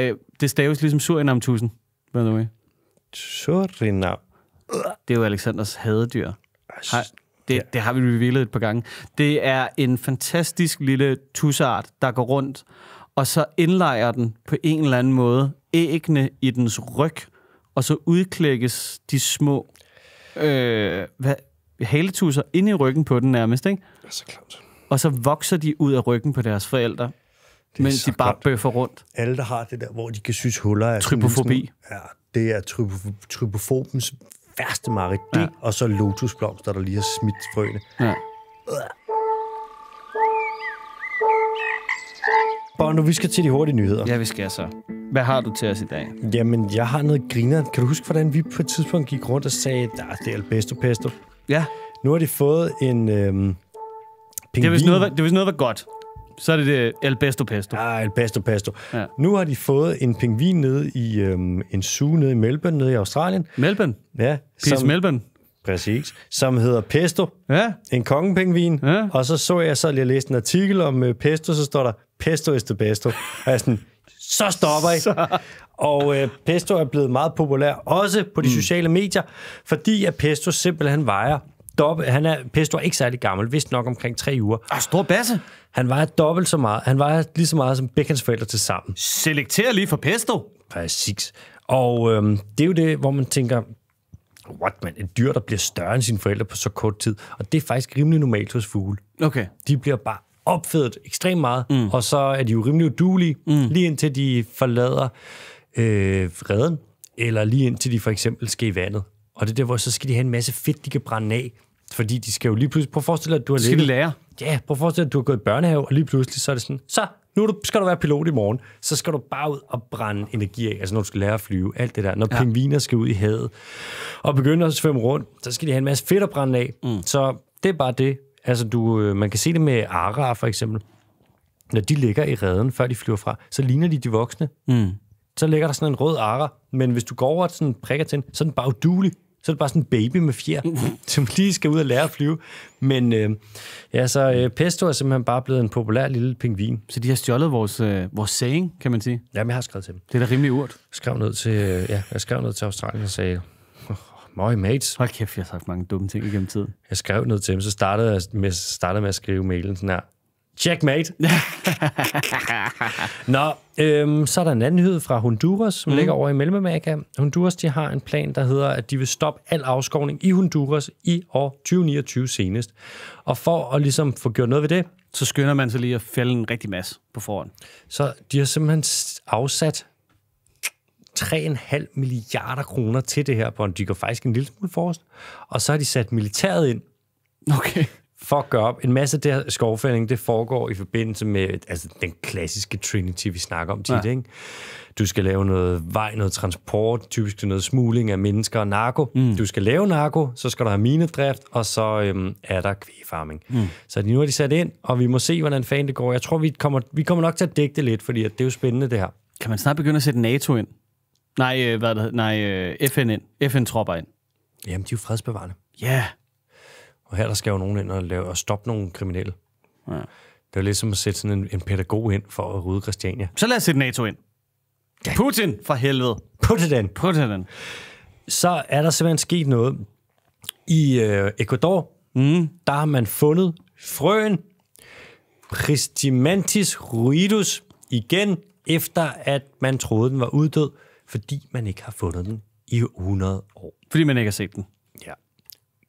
det staves ligesom Surinam-tusen, by the way. Surinam. Det er jo Alexanders hadedyr. Har, det, det har vi revealet et par gange. Det er en fantastisk lille tusart, der går rundt, og så indlejer den på en eller anden måde æggene i dens ryg, og så udklækkes de små øh, hvad, haletusser ind i ryggen på den nærmest, ikke? Det er så klamt. Og så vokser de ud af ryggen på deres forældre, mens de bare klamt. bøffer rundt. Alle, der har det der, hvor de kan synes huller er... sådan Trypofobi. smule- Ja, det er trypo, trypofobens værste mareridt. Ja. og så lotusblomster, der lige har smidt frøene. Ja. Nu vi skal til de hurtige nyheder. ja, vi skal så. Hvad har du til os i dag? Jamen, jeg har noget griner. Kan du huske, hvordan vi på et tidspunkt gik rundt og sagde, at det er albesto pesto? Ja, Nu har de fået en øhm, pingvin. det er noget, det er noget var godt. Så er det det El Besto Pesto. Ah, el pesto. Ja. Nu har de fået en pingvin nede i øhm, en zoo nede i Melbourne, nede i Australien. Melbourne. Ja, Peace som, Melbourne. præcis. Som hedder Pesto. Ja. En kongepingvin. Ja. Og så så jeg så lige læste en artikel om øh, pesto, så står der, pesto is the besto. Og jeg sådan, så stopper I. Og øh, pesto er blevet meget populær, også på de mm. sociale medier, fordi at pesto simpelthen vejer dobbelt. Han er, pesto er ikke særlig gammel, vist nok omkring tre uger. Ah, stor basse. Han vejer dobbelt så meget. Han vejer lige så meget som Beckhams forældre til sammen. Selekter lige for pesto. Præcis. Og øhm, det er jo det, hvor man tænker, what man, et dyr, der bliver større end sine forældre på så kort tid. Og det er faktisk rimelig normalt hos fugle. Okay. De bliver bare opfedet ekstremt meget, mm. og så er de jo rimelig udulige, mm. lige indtil de forlader øh, redden, eller lige indtil de for eksempel skal i vandet. Og det er der, hvor så skal de have en masse fedt, de kan brænde af. Fordi de skal jo lige pludselig... Prøv at forestille dig, at du har Skal de ligget- lære? Ja, prøv at forestille dig, at du har gået i børnehave, og lige pludselig så er det sådan, så, nu skal du være pilot i morgen. Så skal du bare ud og brænde energi af, altså når du skal lære at flyve, alt det der. Når ja. pingviner skal ud i havet og begynde at svømme rundt, så skal de have en masse fedt at brænde af. Mm. Så det er bare det. Altså, du, øh, man kan se det med arar for eksempel. Når de ligger i redden, før de flyver fra, så ligner de de voksne. Mm. Så ligger der sådan en rød ara, men hvis du går over og sådan prikker til den, så er den bare udulig. Så er det bare sådan en baby med fjer, <laughs> som lige skal ud og lære at flyve. Men øh, ja, så øh, pesto er simpelthen bare blevet en populær lille pingvin. Så de har stjålet vores, øh, vores saying, kan man sige. Jamen, jeg har skrevet til dem. Det er da rimelig urt. Jeg skrev ned til, øh, ja, jeg skrev ned til Australien og sagde, Møj mates. Hold kæft, jeg har sagt mange dumme ting igennem tiden. Jeg skrev ned til dem, så startede jeg med, startede med at skrive mailen sådan her. Checkmate. <laughs> Nå, øhm, så er der en anden nyhed fra Honduras, som mm. ligger over i Mellemamerika. Honduras de har en plan, der hedder, at de vil stoppe al afskovning i Honduras i år 2029 senest. Og for at ligesom få gjort noget ved det, Så skynder man sig lige at fælde en rigtig masse på forhånd. så de har simpelthen afsat 3,5 milliarder kroner til det her, på de går faktisk en lille smule forrest. Og så har de sat militæret ind Okay. for at gøre op. En masse af det her skovfældning, det foregår i forbindelse med altså, den klassiske Trinity, vi snakker om tit. Ja. Ikke? Du skal lave noget vej, noget transport, typisk noget smugling af mennesker og narko. Mm. Du skal lave narko, så skal der have minedrift, og så øhm, er der kvægfarming. Mm. Så nu har de sat ind, og vi må se, hvordan fanden det går. Jeg tror, vi kommer, vi kommer nok til at dække det lidt, fordi at det er jo spændende, det her. Kan man snart begynde at sætte NATO ind? Nej, øh, hvad det, nej øh, FN ind. FN-tropper ind. Jamen, de er jo fredsbevarende. Ja. Yeah. Og her der skal jo nogen ind og, lave, og stoppe nogle kriminelle. Ja. Det er jo lidt som at sætte sådan en, en pædagog ind for at rydde Christiania. Så lad os sætte NATO ind. Putin, for helvede. Put it in. Putin. så er der simpelthen sket noget. I øh, Ecuador, mm. der har man fundet frøen Pristimantis ruidus igen, efter at man troede, den var uddød, fordi man ikke har fundet den i 100 år. Fordi man ikke har set den. Ja.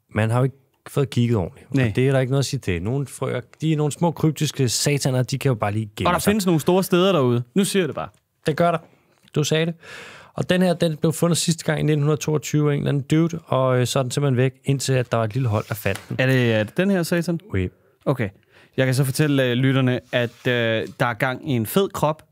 Man har jo ikke fået kigget ordentligt. Nej. Og det er der ikke noget at sige til. Nogle frøer, de er nogle små kryptiske sataner, de kan jo bare lige gemme Og der sig. findes nogle store steder derude. Nu siger jeg det bare. Det gør der. Du sagde det. Og den her, den blev fundet sidste gang i 1922 af en eller anden dude, og øh, så er den simpelthen væk, indtil at der var et lille hold, der fandt den. Er det, er det den her, satan? Oui. Okay. Jeg kan så fortælle øh, lytterne, at øh, der er gang i en fed krop,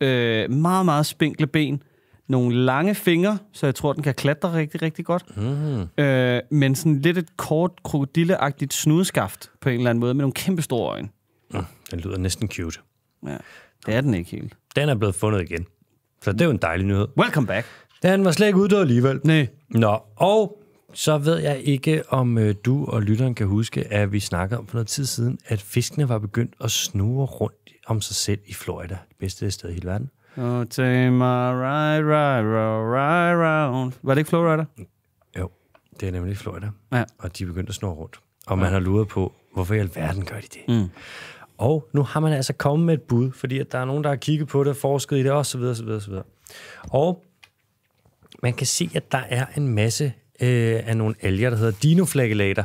øh, meget, meget spinkle ben, nogle lange fingre, så jeg tror, den kan klatre rigtig, rigtig godt. Mm. Øh, men sådan lidt et kort, krokodilleagtigt snudeskaft på en eller anden måde, med nogle kæmpe store øjne. Mm, den lyder næsten cute. Ja, det er den ikke helt. Den er blevet fundet igen. Så det er jo en dejlig nyhed. Welcome back. Den var slet ikke uddød alligevel. Nej. Nå, og så ved jeg ikke, om øh, du og lytteren kan huske, at vi snakkede om for noget tid siden, at fiskene var begyndt at snurre rundt om sig selv i Florida. Det bedste sted i hele verden. Oh, take my ride, ride, ride, ride round. Var det ikke Florida? Jo, det er nemlig Florida. Ja. Og de er begyndt at snurre rundt. Og man har luret på, hvorfor i alverden gør de det? Mm. Og nu har man altså kommet med et bud, fordi at der er nogen, der har kigget på det, forsket i det osv. osv., osv. Og man kan se, at der er en masse øh, af nogle alger, der hedder dinoflagellater,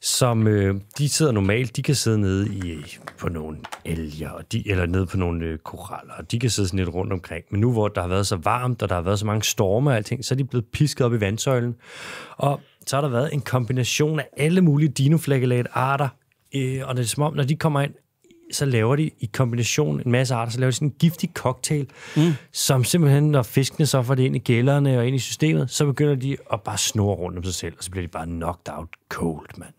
som øh, de sidder normalt, de kan sidde nede i, på nogle elger, og de, eller nede på nogle øh, koraller, og de kan sidde sådan lidt rundt omkring. Men nu hvor der har været så varmt, og der har været så mange storme og alting, så er de blevet pisket op i vandsøjlen. Og så har der været en kombination af alle mulige dinoflagellat-arter, øh, og det er som om, når de kommer ind, så laver de i kombination en masse arter, så laver de sådan en giftig cocktail, mm. som simpelthen, når fiskene så får det ind i gælderne og ind i systemet, så begynder de at bare snurre rundt om sig selv, og så bliver de bare knocked out cold, mand.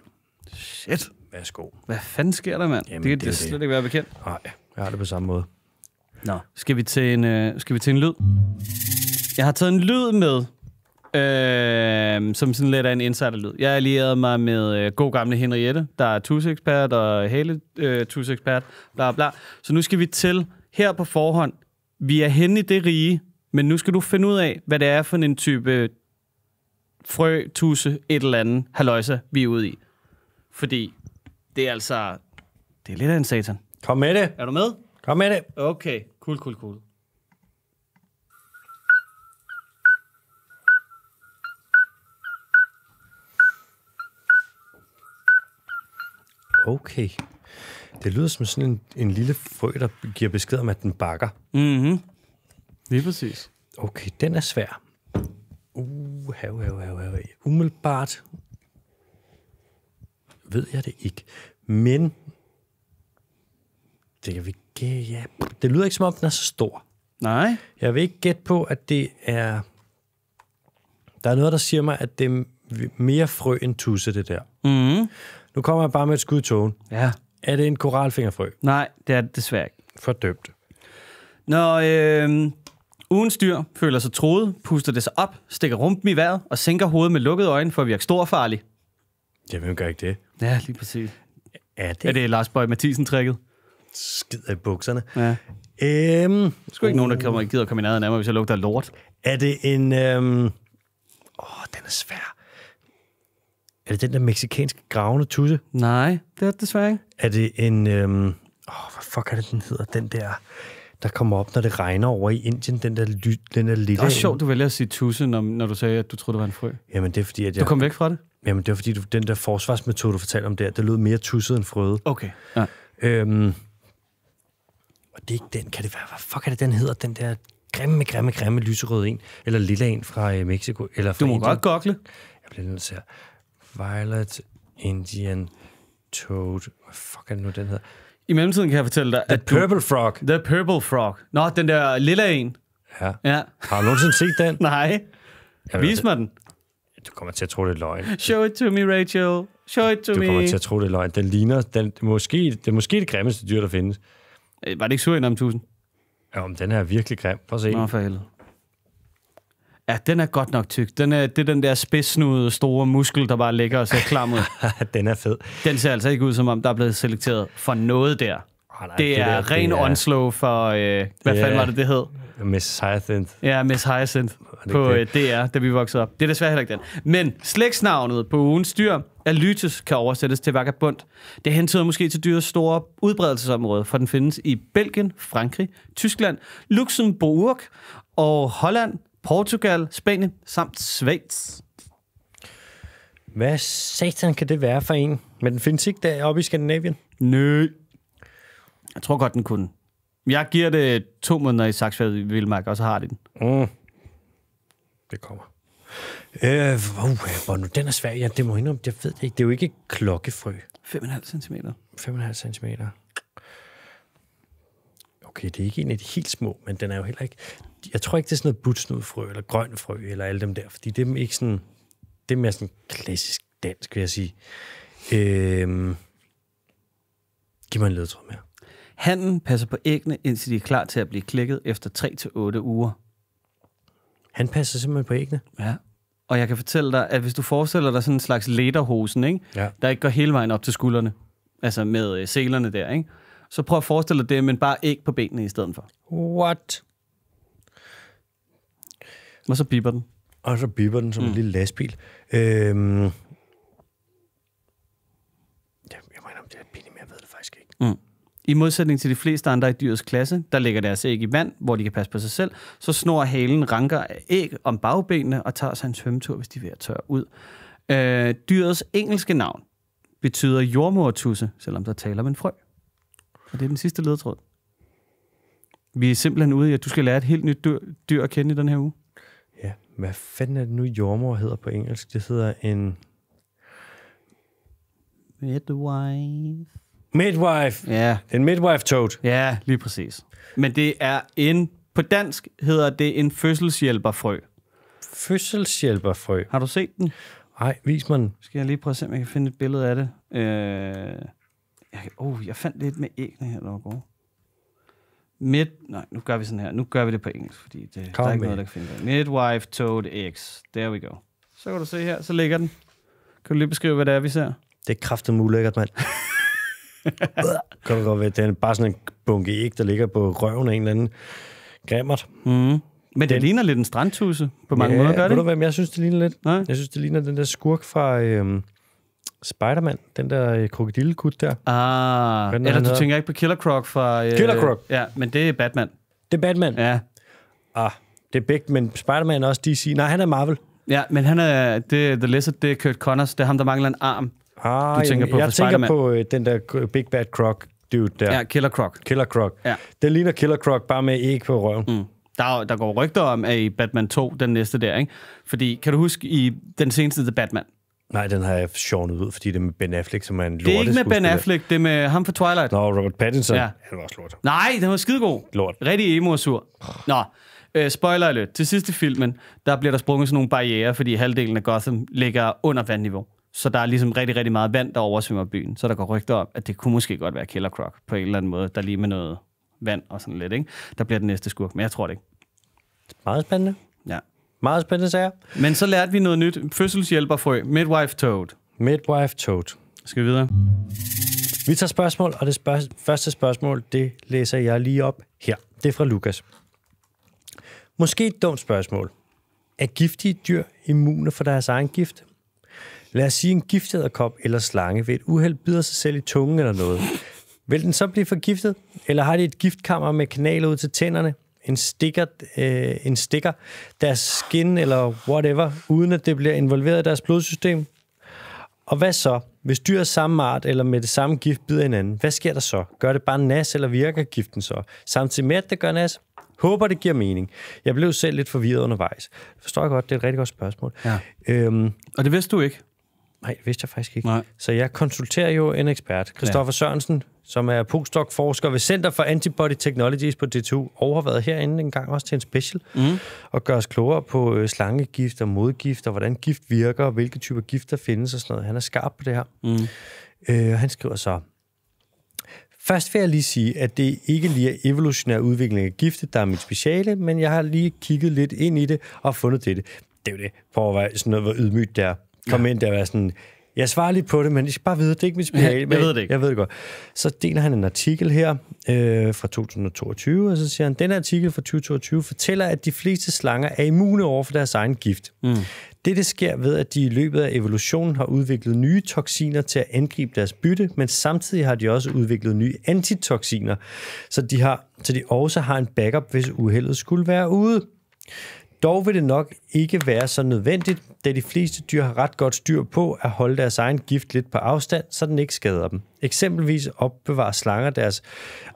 Shit. Værsgo. Hvad fanden sker der, mand? Jamen, det kan det det slet ikke være bekendt. Nej, jeg har det på samme måde. Nå. Skal vi til en, øh, skal vi til en lyd? Jeg har taget en lyd med, øh, som sådan lidt af en insider-lyd. Jeg allierede mig med øh, god gamle Henriette, der er tusekspert og hele øh, tusekspert, bla bla. Så nu skal vi til her på forhånd. Vi er henne i det rige, men nu skal du finde ud af, hvad det er for en type frø, tusse, et eller andet haløjse, vi er ude i. Fordi det er altså... Det er lidt af en satan. Kom med det. Er du med? Kom med det. Okay, cool, cool, cool. Okay. Det lyder som sådan en, en lille frø, der giver besked om, at den bakker. Mhm. Lige præcis. Okay, den er svær. Uh, hav, hav, hav, hav. Umiddelbart ved jeg det ikke. Men det kan vi gæ- ja. Det lyder ikke som om, den er så stor. Nej. Jeg vil ikke gætte på, at det er... Der er noget, der siger mig, at det er mere frø end tusse, det der. Mhm. Nu kommer jeg bare med et skud i togen. Ja. Er det en koralfingerfrø? Nej, det er det desværre ikke. Fordømt. Når øh, ugens dyr føler sig troet, puster det sig op, stikker rumpen i vejret og sænker hovedet med lukkede øjne for at virke stor Jeg vil gør ikke det. Ja, lige præcis. Er det, Er det Lars Bøge Mathisen-trækket? skider i bukserne? Ja. Øhm, Der er ikke nogen, der kommer, gider at komme i nærheden af mig, hvis jeg lugter af lort. er det en... Øhm, åh, den er svær. Er det den der meksikanske gravende tusse? Nej, det er det desværre ikke. Er det en... Øhm, åh, hvad fuck er det, den hedder? Den der, der kommer op, når det regner over i Indien. Den der, ly, den der lille... Det er sjovt, du vælger at sige tusse, når, når du sagde, at du troede, det var en frø. Jamen, det er fordi, at Du jeg... kom væk fra det? Jamen, det er fordi, du, den der forsvarsmetode, du fortalte om der, det lød mere tusset end frøde. Okay. Ja. Øhm, og det er ikke den. Kan det være, hvad fuck er det, den hedder? Den der grimme, grimme, grimme lyserøde en. Eller lilla en fra øh, Mexico. Eller fra Du må Indien. godt gokle. Jeg bliver nødt til at... Violet Indian Toad. Hvad fuck er det nu, den hedder? I mellemtiden kan jeg fortælle dig, The at du, Purple Frog. The Purple Frog. Nå, den der lille en. Ja. Ja. Har du nogensinde set den? <laughs> Nej. Jeg Vis mig den. Du kommer til at tro, det er løgn. Show it to me, Rachel. Show it to Du me. kommer til at tro, det er løgn. Den ligner... Den, måske, det er måske det grimmeste dyr, der findes. Øh, Var det ikke Surinam 1000? Ja, men den her er virkelig grim. Prøv at se. Nå, for helvede. Ja, den er godt nok tyk. Den er, det er den der spidssnudede store muskel, der bare ligger og ser klam ud. <laughs> den er fed. Den ser altså ikke ud, som om der er blevet selekteret for noget der. Oh, nej, Det er der, ren det er onslow for... Øh, hvad Det fanden er- var det, det hed? Miss Hyacinth. Ja, Miss Hyacinth det på øh, DR, da vi voksede op. Det er desværre heller ikke den. Men slægtsnavnet på ugens dyr, Alytes, kan oversættes til vagabond. Det hentyder måske til dyrets store udbredelsesområde, for den findes i Belgien, Frankrig, Tyskland, Luxembourg og Holland, Portugal, Spanien samt Schweiz. Hvad satan kan det være for en? Men den findes ikke deroppe i Skandinavien. Nø. Jeg tror godt, den kunne. Jeg giver det to måneder i Saksfjord i Vildmark, og så har de den. Mm. Det kommer. Øh, uh, hvor nu den er svær. Ja, det må jeg indrømme, jeg ved det ikke. Det er jo ikke klokkefrø. 5,5 cm. 5,5 cm. Okay, det er ikke en af de helt små, men den er jo heller ikke... Jeg tror ikke, det er sådan noget butsnudfrø, eller grøn frø, eller alle dem der, fordi det er ikke sådan... Det er mere sådan klassisk dansk, vil jeg sige. Øh, giv mig en ledtråd mere. Hannen passer på æggene, indtil de er klar til at blive klækket efter 3-8 uger. Han passer simpelthen på æggene. Ja. Og jeg kan fortælle dig, at hvis du forestiller dig sådan en slags lederhosen, ikke? Ja. der ikke går hele vejen op til skuldrene, altså med øh, selerne der, ikke? så prøv at forestille dig det, men bare æg på benene i stedet for. What? Og så biber den. Og så bipper den som mm. en lille lastbil. Øhm, ja, jeg mener, om det er pinligt, men jeg ved det faktisk ikke. Mm. I modsætning til de fleste andre i dyrets klasse, der ligger deres æg i vand, hvor de kan passe på sig selv, så snor halen ranker af æg om bagbenene og tager sig en svømmetur, hvis de er ved at tørre ud. Øh, dyrets engelske navn, betyder jordmortusse, selvom der taler om en frø. Og det er den sidste ledetråd. Vi er simpelthen ude i, at du skal lære et helt nyt dyr, dyr at kende i den her uge. Ja, hvad fanden er det nu, jordmor hedder på engelsk? Det hedder en Midwife. Midwife. Ja, En midwife toad. ja, lige præcis. Men det er en, på dansk hedder det en fødselshjælperfrø. Fødselshjælperfrø. Har du set den? Nej, vis mig den. Skal jeg lige prøve at se, om jeg kan finde et billede af det. Øh, jeg, kan- oh, jeg fandt lidt med æggene her, der gode. Mid, nej, nu gør vi sådan her. Nu gør vi det på engelsk, fordi det, der er ikke med. noget, der kan finde det. Midwife Toad Eggs. There we go. Så kan du se her, så ligger den. Kan du lige beskrive, hvad det er, vi ser? Det er kraftigt ulækkert, mand. <laughs> <laughs> kan du godt være, det er bare sådan en bunke æg, der ligger på røven af en eller anden grimmert. Mm. Men det Den- ligner lidt en strandtusse på mange måder, gør ved det? du hvad, jeg synes, det ligner lidt. Nej? Jeg synes, det ligner den der skurk fra øhm, Spider-Man. Den der øh, krokodillekut der. Ah, den, eller du tænker ikke på Killer Croc fra... Øh, Killer Croc. Ja, men det er Batman. Det er Batman. Ja. Ja. Ah, det er begge, men Spider-Man er også DC. Nej, han er Marvel. Ja, men han er... Det, The Lizard, det er Kurt Connors. Det er ham, der mangler en arm. Ah, Du tænker jeg, på jeg tænker på øh, den der Big Bad Croc dude der. Ja. Killer Croc. Killer Croc. Ja. Det ligner Killer Croc, bare med æg på røven. Mm. Der, er- der går rygter om, at i Batman 2, den næste der, ikke? Fordi, kan du huske i den seneste The Batman? Nej, den har jeg sjovnet ud, fordi det er med Ben Affleck, som er en Det er ikke med Ben. Affleck, det er med ham fra Twilight. Nå, Robert Pattinson. Ja. Han var også lort. Nej, den var skidegod. Lort. Rigtig emo og sur. Nå, øh, spoiler alert. Til sidst i filmen, der bliver der sprunget sådan nogle barriere, fordi halvdelen af Gotham ligger under vandniveau. Så der er ligesom rigtig, rigtig meget vand, der oversvømmer byen. Så der går rygter om, at det kunne måske godt være Killer Croc på en eller anden måde, der lige med noget vand og sådan lidt, ikke? Der bliver den næste skurk, men jeg tror det ikke. Meget spændende. Ja. Meget spændende sager. Men så lærte vi noget nyt. Fødselshjælperfrø. Midwife Toad. Midwife Toad. Skal vi videre? Vi tager spørgsmål, og det spørg- første spørgsmål, det læser jeg lige op her. Det er fra Lukas. Måske et dumt spørgsmål. Er giftige dyr immune for deres egen gift? Lad os sige en giftæderkop eller slange ved et uheld bider sig selv i tungen eller noget. Vil den så blive forgiftet? Eller har de et giftkammer med kanaler ud til tænderne? En stikker, øh, en stikker deres skin eller whatever, uden at det bliver involveret i deres blodsystem? Og hvad så? Hvis dyr af samme art eller med det samme gift bider hinanden, hvad sker der så? Gør det bare nas, eller virker giften så? Samtidig med, at det gør nas? Håber, det giver mening. Jeg blev selv lidt forvirret undervejs. Forstår jeg godt, det er et rigtig godt spørgsmål. Ja. Øhm, Og det vidste du ikke? Nej, det vidste jeg faktisk ikke. Nej. Så jeg konsulterer jo en ekspert, Christoffer ja. Sørensen, som er postdoc-forsker ved Center for Antibody Technologies på DTU, og har været herinde en gang også til en special, mm. og gør os klogere på øh, slangegift og modgift, og hvordan gift virker, og hvilke typer gift der findes og sådan noget. Han er skarp på det her. Mm. Øh, han skriver så, Først vil jeg lige sige, at det ikke lige er evolutionær udvikling af gifte, der er mit speciale, men jeg har lige kigget lidt ind i det og fundet dette. Det er jo det. Prøv at være sådan noget, hvor ydmygt der. Kom ja. ind der og være sådan, jeg svarer lige på det, men I skal bare vide, det er ikke mit <laughs> speciale. Jeg Men ved det ikke. Jeg ved det godt. Så deler han en artikel her øh, fra 2022, og så siger han, den artikel fra 2022 fortæller, at de fleste slanger er immune over for deres egen gift. Mm. Dette sker ved, at de i løbet af evolutionen har udviklet nye toksiner til at angribe deres bytte, men samtidig har de også udviklet nye antitoksiner, så de, har, så de også har en backup, hvis uheldet skulle være ude. Dog vil det nok ikke være så nødvendigt, da de fleste dyr har ret godt styr på at holde deres egen gift lidt på afstand, så den ikke skader dem. Eksempelvis opbevarer slanger deres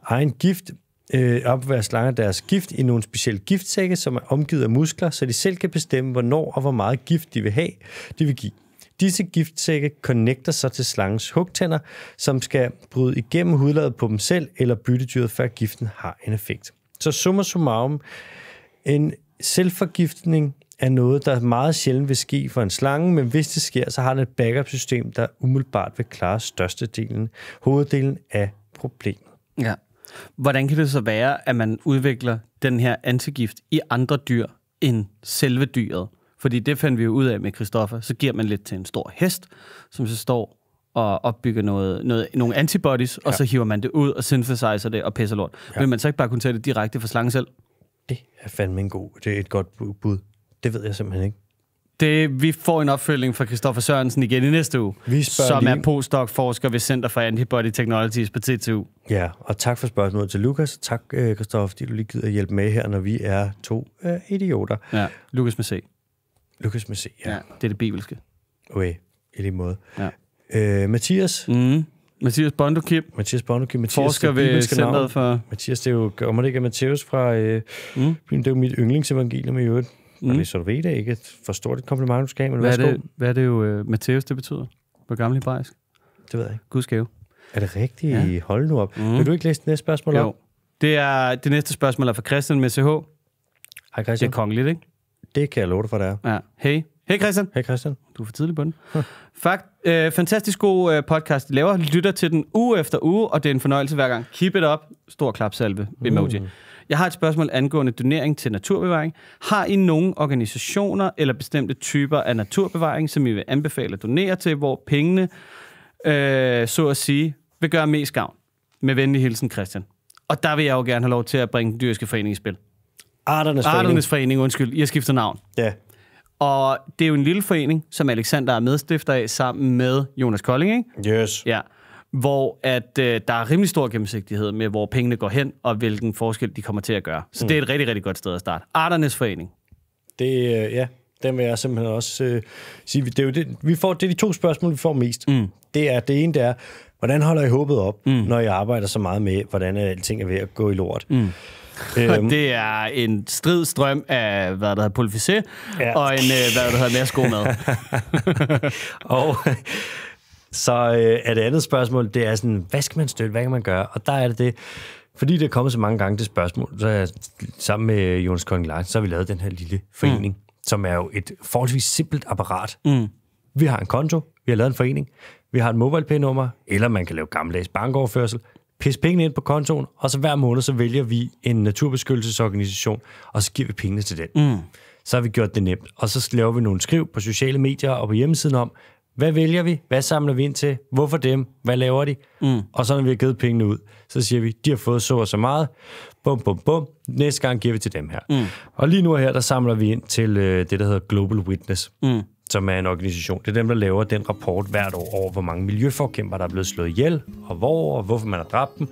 egen gift øh, opbevarer slanger deres gift i nogle specielle giftsække, som er omgivet af muskler, så de selv kan bestemme, hvornår og hvor meget gift de vil have, de vil give. Disse giftsække connecter sig til slangens hugtænder, som skal bryde igennem hudlaget på dem selv eller byttedyret, før giften har en effekt. Så summa summarum, en selvforgiftning er noget, der meget sjældent vil ske for en slange, men hvis det sker, så har den et backup-system, der umiddelbart vil klare størstedelen, hoveddelen af problemet. Ja. Hvordan kan det så være, at man udvikler den her antigift i andre dyr end selve dyret? Fordi det fandt vi jo ud af med Christoffer. Så giver man lidt til en stor hest, som så står og opbygger noget, noget, nogle antibodies, ja. og så hiver man det ud og synthesizer det og pisser lort. Ja. Vil man så ikke bare kunne tage det direkte fra slangen selv? Det er fandme en god, det er et godt bu- bud. Det ved jeg simpelthen ikke. Det, vi får en opfølging fra Christoffer Sørensen igen i næste uge, Vi som lige- er postdoc-forsker ved Center for Antibody Technologies på TTU. Ja, og tak for spørgsmålet til Lukas. Tak, øh, Christoffer, fordi du lige gider hjælpe med her, når vi er to øh, idioter. Ja, Lukas med C. Lukas med C, ja. Ja, det er det bibelske. Okay, i lige måde. Ja. Øh, Mathias. Mm. Mathias Bondokip, Mathias Bonneke. Mathias, forsker det ved. Centeret for... Mathias, det er jo, om det ikke er Matthæus fra øh, Mm. Det er jo mit yndlingsevangelium i øvrigt. Mm. Og så du ved det ikke, for stort et kompliment, du skal have, men Hvad er værsgo. det, hvad er det jo, uh, Matthæus, det betyder? På gammel hebraisk? det ved jeg ikke. Guds gave. Er det rigtigt? Ja. Hold nu op. Mm. Vil du ikke læse det næste spørgsmål op? Jo. Det, er, det næste spørgsmål er fra Christian med CH. Hej Det er Christian. kongeligt, ikke? Det kan jeg love dig for, det er. Ja. Hey. Hey Christian. Hej Christian. Du er for tidlig på den. <laughs> Fakt, øh, fantastisk god øh, podcast, I laver. Lytter til den uge efter uge, og det er en fornøjelse hver gang. Keep it up. Stor klapsalve. Emoji. Mm. Jeg har et spørgsmål angående donering til naturbevaring. Har I nogle organisationer eller bestemte typer af naturbevaring, som I vil anbefale at donere til, hvor pengene, øh, så at sige, vil gøre mest gavn? Med venlig hilsen, Christian. Og der vil jeg jo gerne have lov til at bringe den dyriske forening i spil. Arternes Forening. Arternes Forening, undskyld. I har skiftet navn. Ja. Og det er jo en lille forening, som Alexander er medstifter af sammen med Jonas Kolding, ikke? Yes. Ja. Hvor at, øh, der er rimelig stor gennemsigtighed med, hvor pengene går hen, og hvilken forskel de kommer til at gøre. Så mm. det er et rigtig, rigtig godt sted at starte. Arternes Forening. Det, øh, ja, den vil jeg simpelthen også øh, sige. Det er, jo det, vi får, det er de to spørgsmål, vi får mest. Mm. Det, er, det ene det er, hvordan holder I håbet op, mm. når I arbejder så meget med, hvordan alting er ved at gå i lort? Mm. Og <laughs> det er en stridstrøm af, hvad der hedder, pulficé, ja. Og en, øh, hvad der hedder, mere skomad. <laughs> Og så øh, er det andet spørgsmål, det er sådan, hvad skal man støtte, hvad kan man gøre? Og der er det det, fordi det er kommet så mange gange det spørgsmål, så jeg, sammen med Jonas Larsen, så har vi lavet den her lille forening, mm. som er jo et forholdsvis simpelt apparat. Mm. Vi har en konto, vi har lavet en forening, vi har et MobilePay-nummer, eller man kan lave gammeldags bankoverførsel, pisse pengene ind på kontoen, og så hver måned, så vælger vi en naturbeskyttelsesorganisation, og så giver vi pengene til den. Mm. Så har vi gjort det nemt. Og så laver vi nogle skriv på sociale medier og på hjemmesiden om, hvad vælger vi? Hvad samler vi ind til? Hvorfor dem? Hvad laver de? Mm. Og så når vi har givet pengene ud, så siger vi, de har fået så og så meget. Bum, bum, bum. Næste gang giver vi til dem her. Mm. Og lige nu her, der samler vi ind til øh, det, der hedder Global Witness, mm. Som er en organisation. Det er dem, der laver den rapport hvert år over, hvor mange miljøforkæmper, der er blevet slået ihjel, og hvor, og hvorfor man har dræbt dem.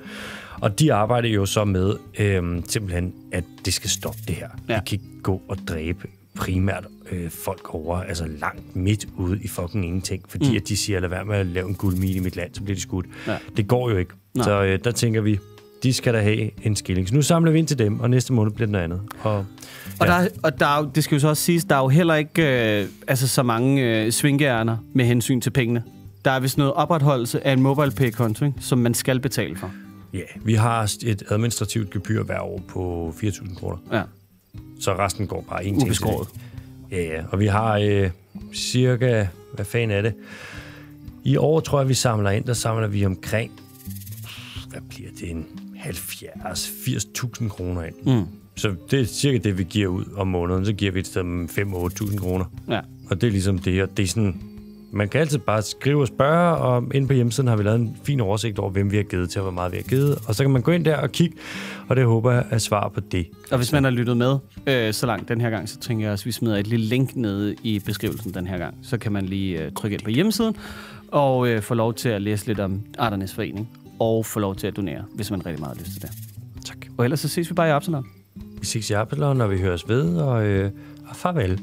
Og de arbejder jo så med øh, simpelthen, at det skal stoppe det her. Ja. Vi kan ikke gå og dræbe primært øh, folk over, altså langt midt ude i fucking ingenting, fordi mm. at de siger, lad være med at lave en guldmine i mit land, så bliver de skudt. Ja. Det går jo ikke. Nej. Så øh, der tænker vi, de skal da have en skilling. Så nu samler vi ind til dem, og næste måned bliver det noget andet. Og, Og, ja. der, og der er, jo- det skal jo så også siges, der er jo heller ikke øh, altså så mange øh, svingærner med hensyn til pengene. Der er vist noget opretholdelse af en mobile pay konto, ikke, som man skal betale for. Ja, vi har et administrativt gebyr hver år på 4.000 kroner. Ja. Så resten går bare en ting til. Ja, ja. Og vi har øh, cirka, hvad fanden er det? I år tror jeg, vi samler ind, der samler vi omkring, hvad bliver det, en 70-80.000 kroner ind. Mm. Så det er cirka det, vi giver ud om måneden. Så giver vi et sted med 5-8.000 kroner. Ja. Og det er ligesom det, og det er sådan... Man kan altid bare skrive og spørge, og inde på hjemmesiden har vi lavet en fin oversigt over, hvem vi har givet til, og hvor meget vi har givet. Og så kan man gå ind der og kigge, og det håber jeg er svar på det. Og hvis man har lyttet med øh, så langt den her gang, så tænker jeg også, at vi smider et lille link nede i beskrivelsen den her gang. Så kan man lige øh, trykke ind på hjemmesiden og øh, få lov til at læse lidt om Arternes Forening og få lov til at donere, hvis man rigtig meget har lyst til det. Tak. Og ellers så ses vi bare i Absalon. Vi ses i Absalon, når vi høres ved, og, øh, og farvel.